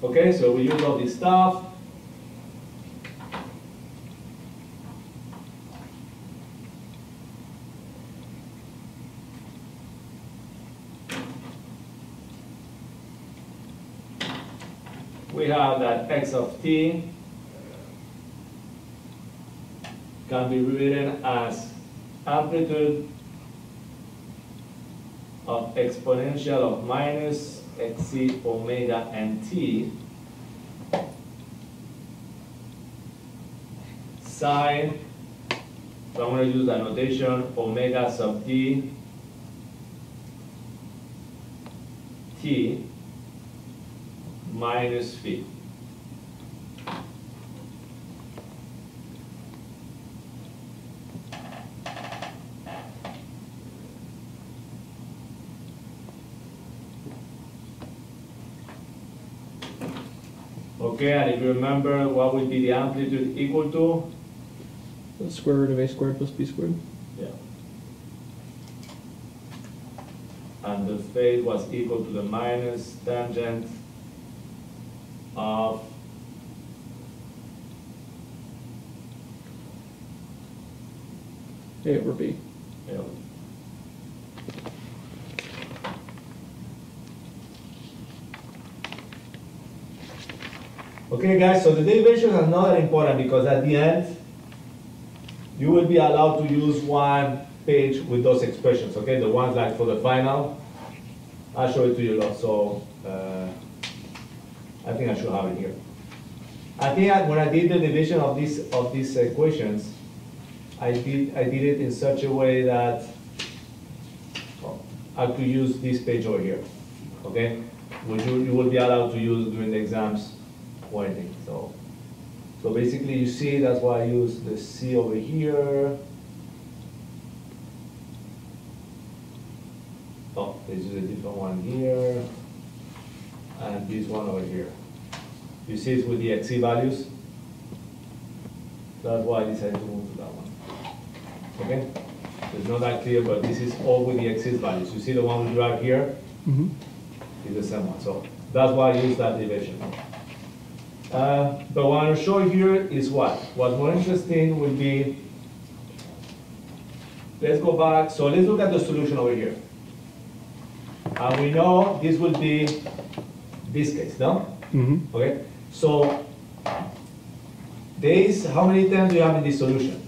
Okay, so we use all this stuff. Have that x of t can be written as amplitude of exponential of minus xi omega and t sine, so I'm going to use the notation omega sub t t minus phi. Okay, and if you remember, what would be the amplitude equal to? The square root of a squared plus b squared. Yeah. And the phase was equal to the minus tangent of A over b. Okay, guys, so the derivations are not that important because at the end, you will be allowed to use one page with those expressions, okay? The ones like for the final, I'll show it to you also. Uh, I think I should have it here. I think when I did the division of these of these equations, I did I did it in such a way that I could use this page over here, okay? Which you, you will be allowed to use during the exams or. So, so basically, you see that's why I use the C over here. Oh, this is a different one here, and this one over here. You see it's with the Xi values. That's why I decided to move to that one. Okay? It's not that clear, but this is all with the Xi values. You see the one we drag here? Mm-hmm. is the same one. So that's why I use that division. Uh, but what I'll show here is what? What's more interesting would be, let's go back. So let's look at the solution over here. And we know this will be this case, no? Mm-hmm. Okay? So days, how many terms do you have in this solution?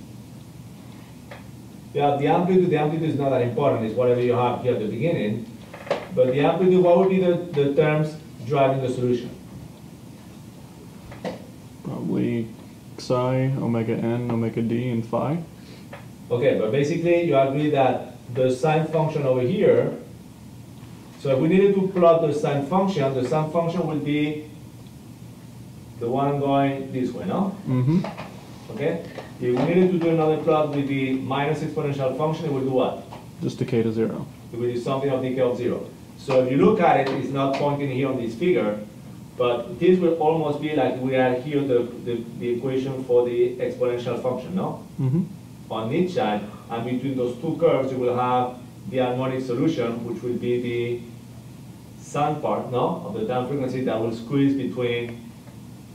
You have the amplitude, the amplitude is not that important, it's whatever you have here at the beginning. But the amplitude, what would be the, the terms driving the solution? Probably psi, omega n, omega d, and phi. Okay, but basically you agree that the sine function over here, so if we needed to plot the sine function, the sine function would be the one going this way, no? Mm-hmm. Okay? If we needed to do another plot with the minus exponential function, it would do what? Just decay to zero. It would do something of decay of zero. So if you look at it, it's not pointing here on this figure, but this will almost be like we are here the, the, the equation for the exponential function, no? Mm-hmm. On each side, and between those two curves, you will have the harmonic solution, which will be the sun part, no, of the dam frequency that will squeeze between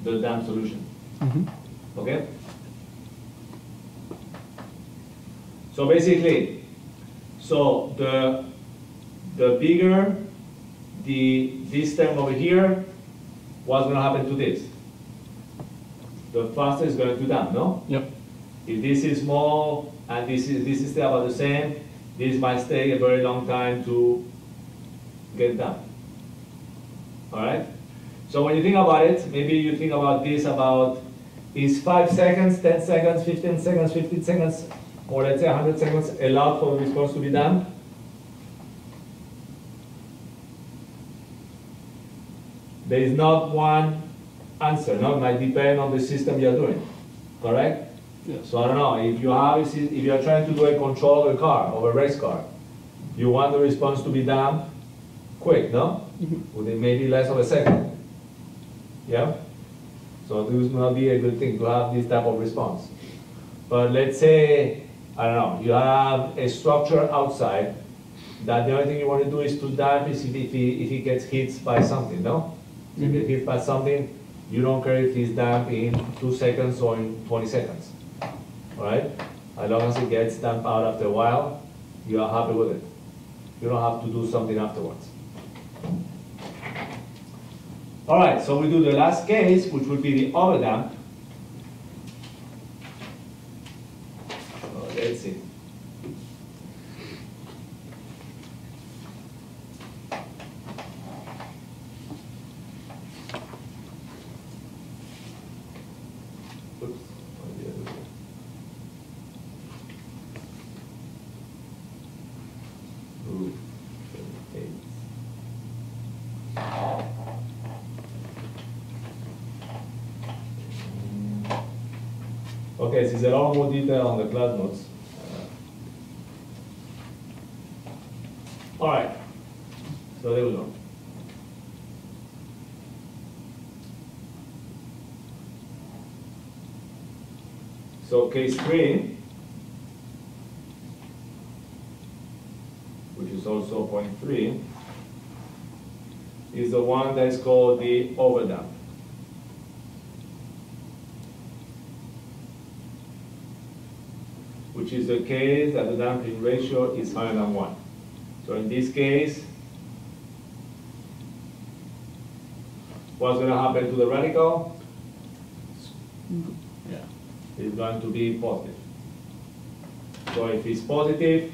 the dam solution. Mm-hmm. Okay? So basically, so the the bigger the this term over here, what's going to happen to this? The faster it's going to down, no? Yep. If this is small and this is this is still about the same, this might take a very long time to get done. All right. So when you think about it, maybe you think about this about is five seconds, ten seconds, fifteen seconds, fifteen seconds, or let's say hundred seconds allowed for the response to be done. There is not one answer. No, it might depend on the system you're doing. Correct. Yes. So I don't know, if you have, if you're trying to do a control of a car, of a race car, you want the response to be done quick, no? Mm-hmm. Within maybe less of a second. Yeah? So this will be a good thing to have this type of response. But let's say I don't know, you have a structure outside, that the only thing you want to do is to damp is if, if he, if he gets hit by something, no? If he gets mm-hmm. hit by something, you don't care if he's damp in two seconds or in twenty seconds, all right? As long as it gets damp out after a while, you are happy with it. You don't have to do something afterwards. All right, so we do the last case, which would be the overdamp. So let's see. Oops, what did I do here? Ooh, eight. Okay, so there's a more detail on the class notes. Uh, All right, so there we go. So case three, which is also point three, is the one that's called the overdamp. Which is the case that the damping ratio is higher than one. So in this case, what's gonna happen to the radical? Yeah. It's going to be positive. So if it's positive,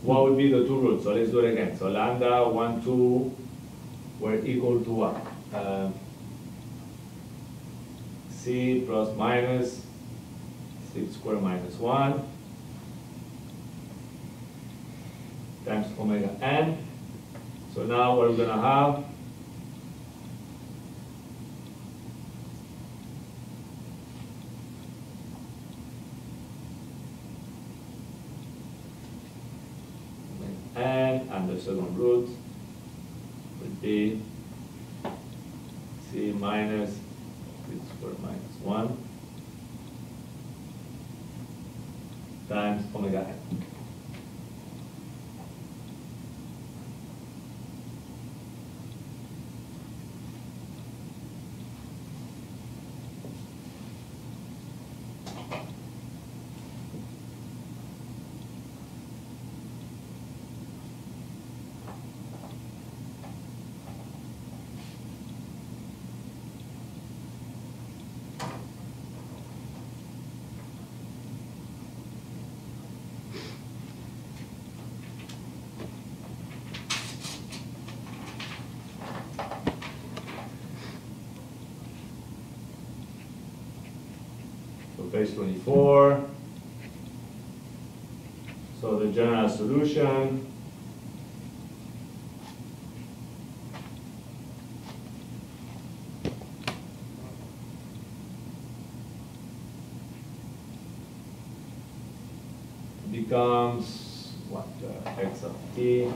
what would be the two roots? So let's do it again. So lambda, one, two, were equal to what? Um, xi plus minus xi squared minus one times omega n. So now what we're gonna have n and the second root would be xi minus six square minus one times omega n. So page twenty-four. So the general solution. becomes what, uh, x of t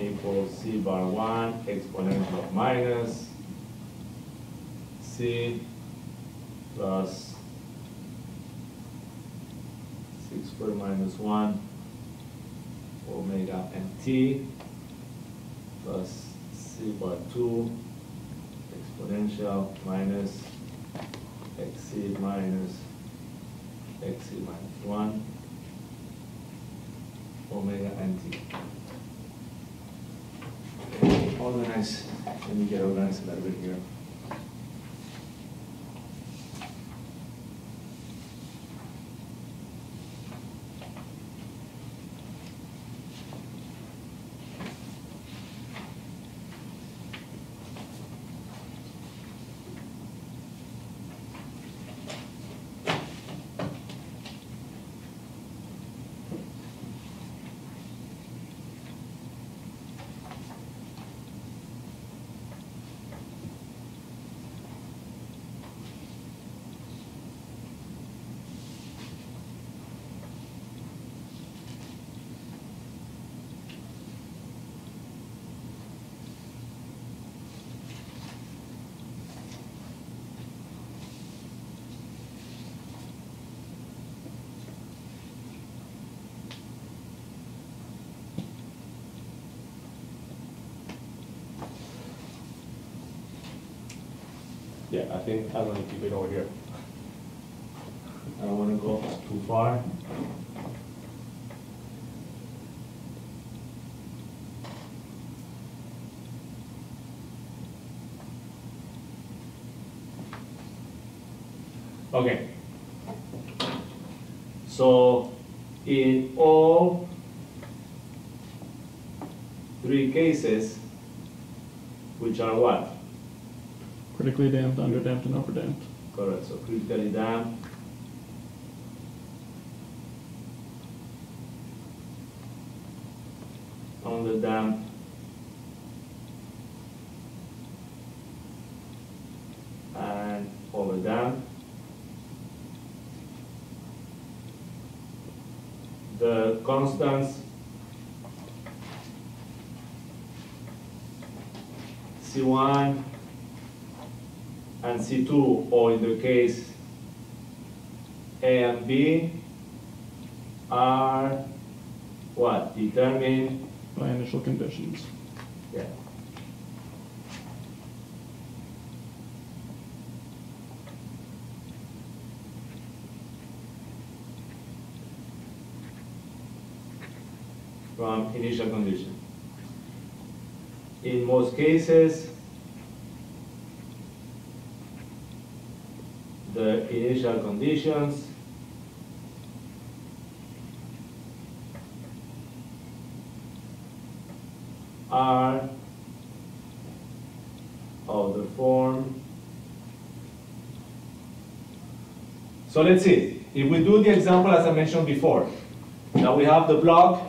equals c bar one exponential of minus xi plus xi squared minus one omega nt plus c bar two exponential minus xi minus xi minus one omega nt. Okay, Organize, let me get organized a little bit here. Yeah, I think I'm gonna keep it over here. I don't wanna go too far. Okay. So, in all three cases, which are what? Critically damped, underdamped, and overdamped. Correct, so critically damped. Dam. And over dam. The constants C1 and C2, or in the case A and B, are what? Determined, By initial conditions. yeah. From initial condition. In most cases, conditions are of the form. So let's see, if we do the example as I mentioned before, now we have the block,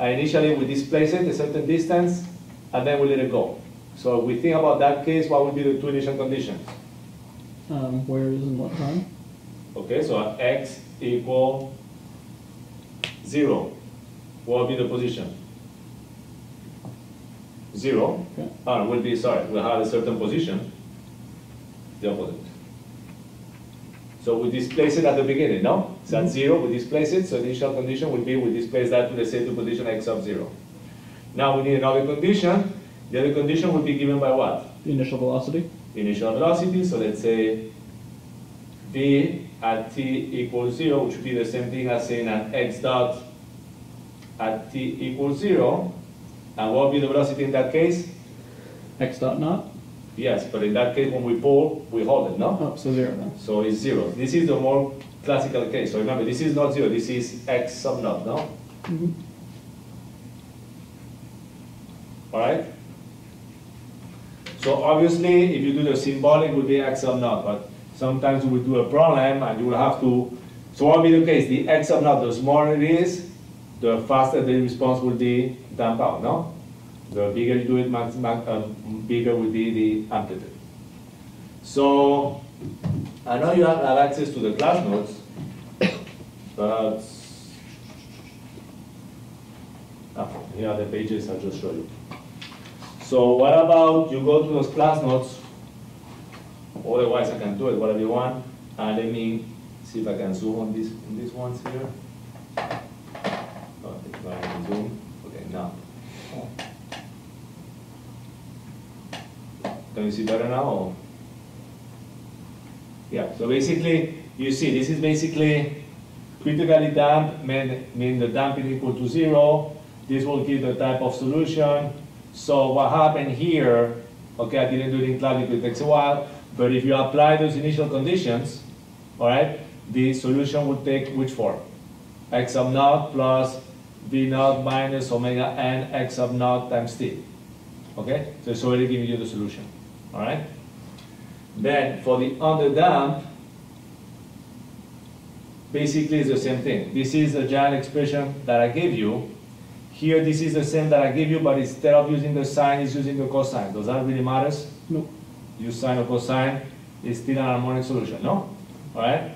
uh, initially we displace it a certain distance, and then we let it go. So if we think about that case, what would be the two initial conditions? Um, where is and what time? Okay, so x equal zero. What will be the position? Zero. Okay. Ah, will be, sorry, we'll have a certain position. The opposite. So we displace it at the beginning, no? It's at zero, we displace it, so the initial condition will be we displace that to the same to position x of zero. Now we need another condition. The other condition will be given by what? The initial velocity. initial velocity, so let's say v at t equals zero, which would be the same thing as saying an x dot at t equals zero. And what would be the velocity in that case? X dot naught. Yes, but in that case, when we pull, we hold it, no? Oh, so zero then. So it's zero. This is the more classical case. So remember, this is not zero, this is x sub naught, no? Mhm. All right? So obviously, if you do the symbolic, it would be x sub naught, but sometimes you will do a problem and you will have to, so what will be the case? The x sub naught, the smaller it is, the faster the response will be damp out, no? The bigger you do it, max, max, um, bigger will be the amplitude. So, I know you have, have access to the class notes, but, ah, here are the pages I just showed you. So what about you go to those class notes, otherwise I can do it, whatever you want, and let me see if I can zoom on this, on these ones here. Oh, in zoom, okay, now. Can you see better now? Yeah, so basically, you see, this is basically critically damp, mean, mean the damping equal to zero. This will give the type of solution. So what happened here, okay, I didn't do it in it takes a while, but if you apply those initial conditions, all right, the solution would take which form? x sub naught plus v naught minus omega n x sub naught times t. Okay, so it's already giving you the solution, all right? Then for the underdamp, basically it's the same thing. This is the giant expression that I gave you. Here, this is the same that I gave you, but instead of using the sine, it's using the cosine. Does that really matter? Nope. Use sine or cosine, is still an harmonic solution, no? All right?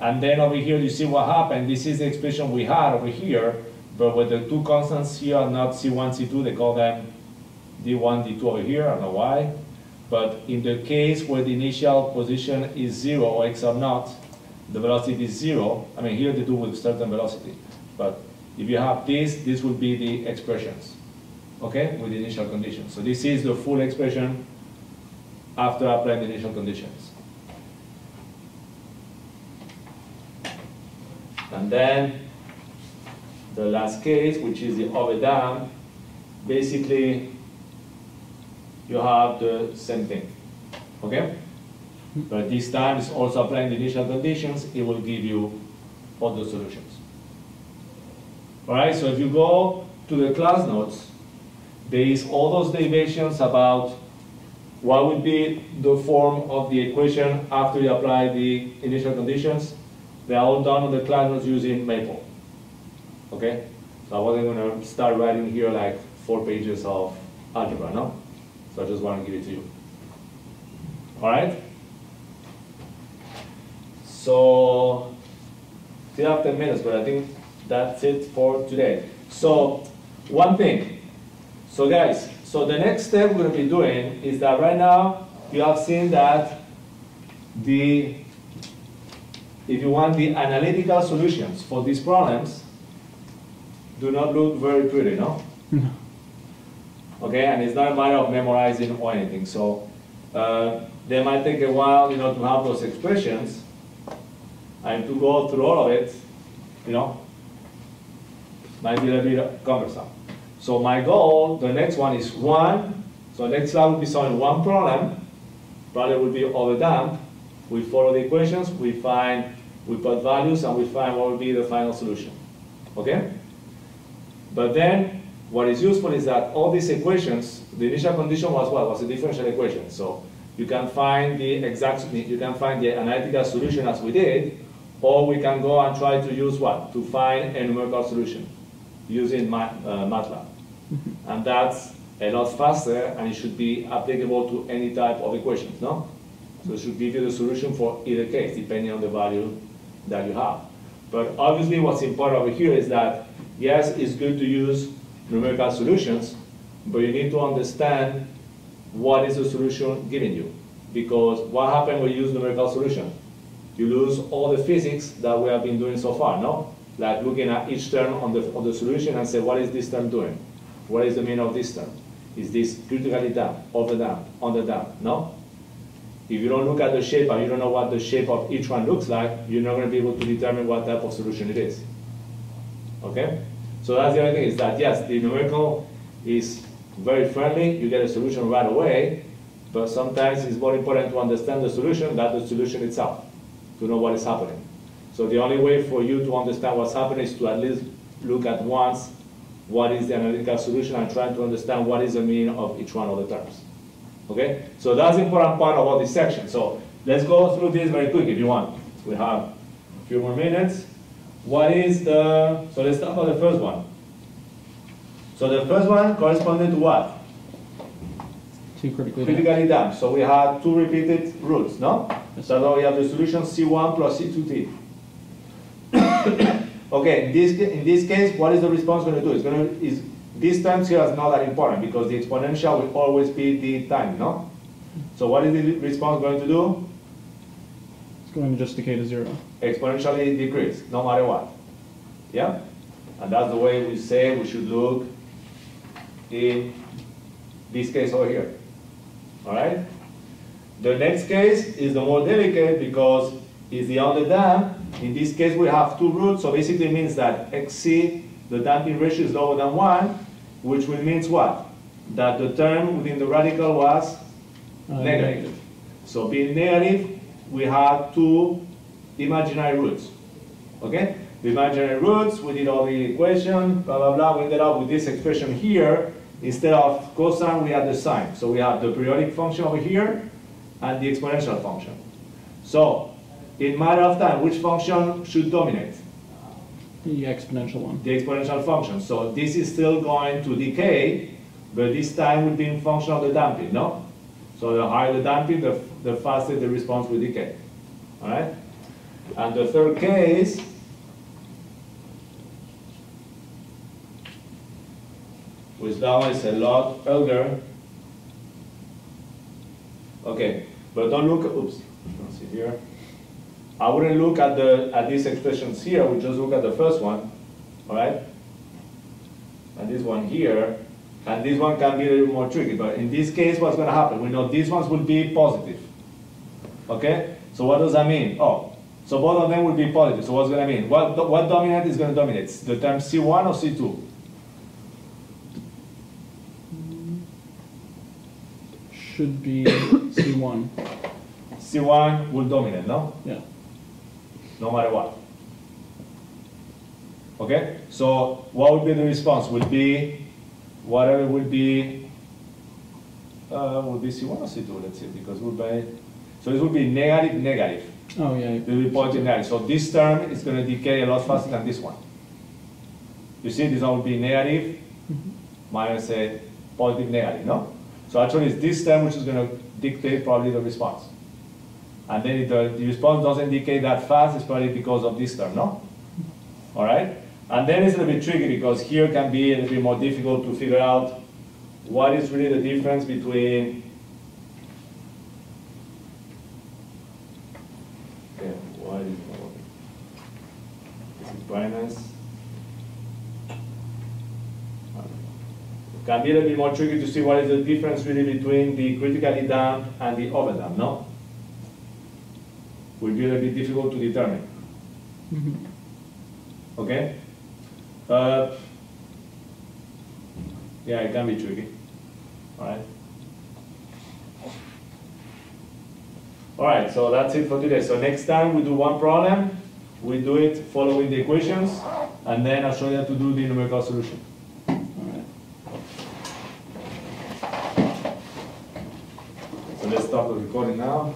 And then over here, you see what happened. This is the expression we had over here, but with the two constants here are not C1, C2, they call them D1, D2 over here, I don't know why. But in the case where the initial position is zero or x sub naught, the velocity is zero. I mean, here they do with certain velocity. But if you have this, this would be the expressions, okay, with the initial condition. So this is the full expression after applying the initial conditions. And then the last case, which is the overdam, basically you have the same thing. Okay? But this time it's also applying the initial conditions, it will give you all the solutions. Alright, so if you go to the class notes, there is all those derivations about what would be the form of the equation after you apply the initial conditions. They are all done on the class notes using Maple. Okay? So I wasn't going to start writing here like four pages of algebra, no? So I just want to give it to you. All right? So, still have 10 minutes, but I think that's it for today. So, one thing. So guys, so the next step we're going to be doing is that right now you have seen that the, if you want the analytical solutions for these problems, do not look very pretty, no? Okay, and it's not a matter of memorizing or anything. So uh, they might take a while, you know, to have those expressions, and to go through all of it, you know, might be a bit cumbersome. So my goal, the next one is one. So next slide will be solving one problem. Probably will be overdamped. We follow the equations, we find, we put values, and we find what will be the final solution. Okay? But then, what is useful is that all these equations, the initial condition was what? Was a differential equation. So you can find the exact, you can find the analytical solution as we did, or we can go and try to use what? To find a numerical solution using uh, MATLAB. <laughs> and that's a lot faster, and it should be applicable to any type of equations, no? So it should give you the solution for either case, depending on the value that you have. But obviously what's important over here is that, yes, it's good to use numerical solutions, but you need to understand what is the solution giving you. Because what happens when you use numerical solution? You lose all the physics that we have been doing so far, no? Like looking at each term on the, on the solution and say, what is this term doing? What is the meaning of this term? Is this critically damped, over damped, under damped? No? If you don't look at the shape and you don't know what the shape of each one looks like, you're not going to be able to determine what type of solution it is. Okay? So that's the other thing is that, yes, the numerical is very friendly, you get a solution right away, but sometimes it's more important to understand the solution than the solution itself, to know what is happening. So the only way for you to understand what's happening is to at least look at once what is the analytical solution and try to understand what is the meaning of each one of the terms. Okay? So that's the important part about this section. So let's go through this very quick if you want. We have a few more minutes. What is the, so let's start with the first one. So the first one corresponded to what? Two critically. Critically damped. So we have two repeated roots, no? So now we have the solution C1 plus C2T. Okay, in this, in this case, what is the response going to do? It's going to, is, these terms here is not that important because the exponential will always be the time, no? So what is the response going to do? It's going to just decay to zero. Exponentially decrease, no matter what. Yeah? And that's the way we say we should look in this case over here. All right? The next case is the more delicate because it's the under dam. In this case, we have two roots, so basically it means that xi, the damping ratio is lower than 1, which will means what? That the term within the radical was Uh, negative. So being negative, we have two imaginary roots. Okay? The imaginary roots, we did all the equation, blah, blah, blah. We ended up with this expression here. Instead of cosine, we have the sine. So we have the periodic function over here and the exponential function. So, in matter of time, which function should dominate? The exponential one. The exponential function. So this is still going to decay, but this time will be in function of the damping, no? So the higher the damping, the, the faster the response will decay. All right? And the third case, which that one is a lot earlier. Okay, but don't look, oops, don't see here. I wouldn't look at the at these expressions here, we just look at the first one, all right? And this one here, And this one can be a little more tricky, but in this case, what's gonna happen? We know these ones will be positive. Okay? So what does that mean? Oh, so both of them will be positive. So what's gonna mean? What, what dominant is gonna dominate? The term C1 or C2? Should be <coughs> C1. C1 will dominate, no? Yeah. No matter what. Okay? So what would be the response? Would be whatever would be, uh, would be C1 or C2, let's see, because would be, so this would be negative, negative. Oh, yeah. It will be positive, negative. So this term is going to decay a lot faster than this one. You see, this one will be negative. negative minus a positive, negative, no? So actually, it's this term which is going to dictate probably the response. And then if the, uh, the response doesn't decay that fast, it's probably because of this term, no? All right? And then it's a little bit tricky because here can be a little bit more difficult to figure out what is really the difference between why is it? This is brightness. Can be a little bit more tricky to see what is the difference really between the critically damped and the overdamp, no? Will be a bit difficult to determine. Okay? Uh, yeah, it can be tricky. All right? All right, so that's it for today. So next time we do one problem, we do it following the equations, and then I'll show you how to do the numerical solution. All right. So let's start the recording now.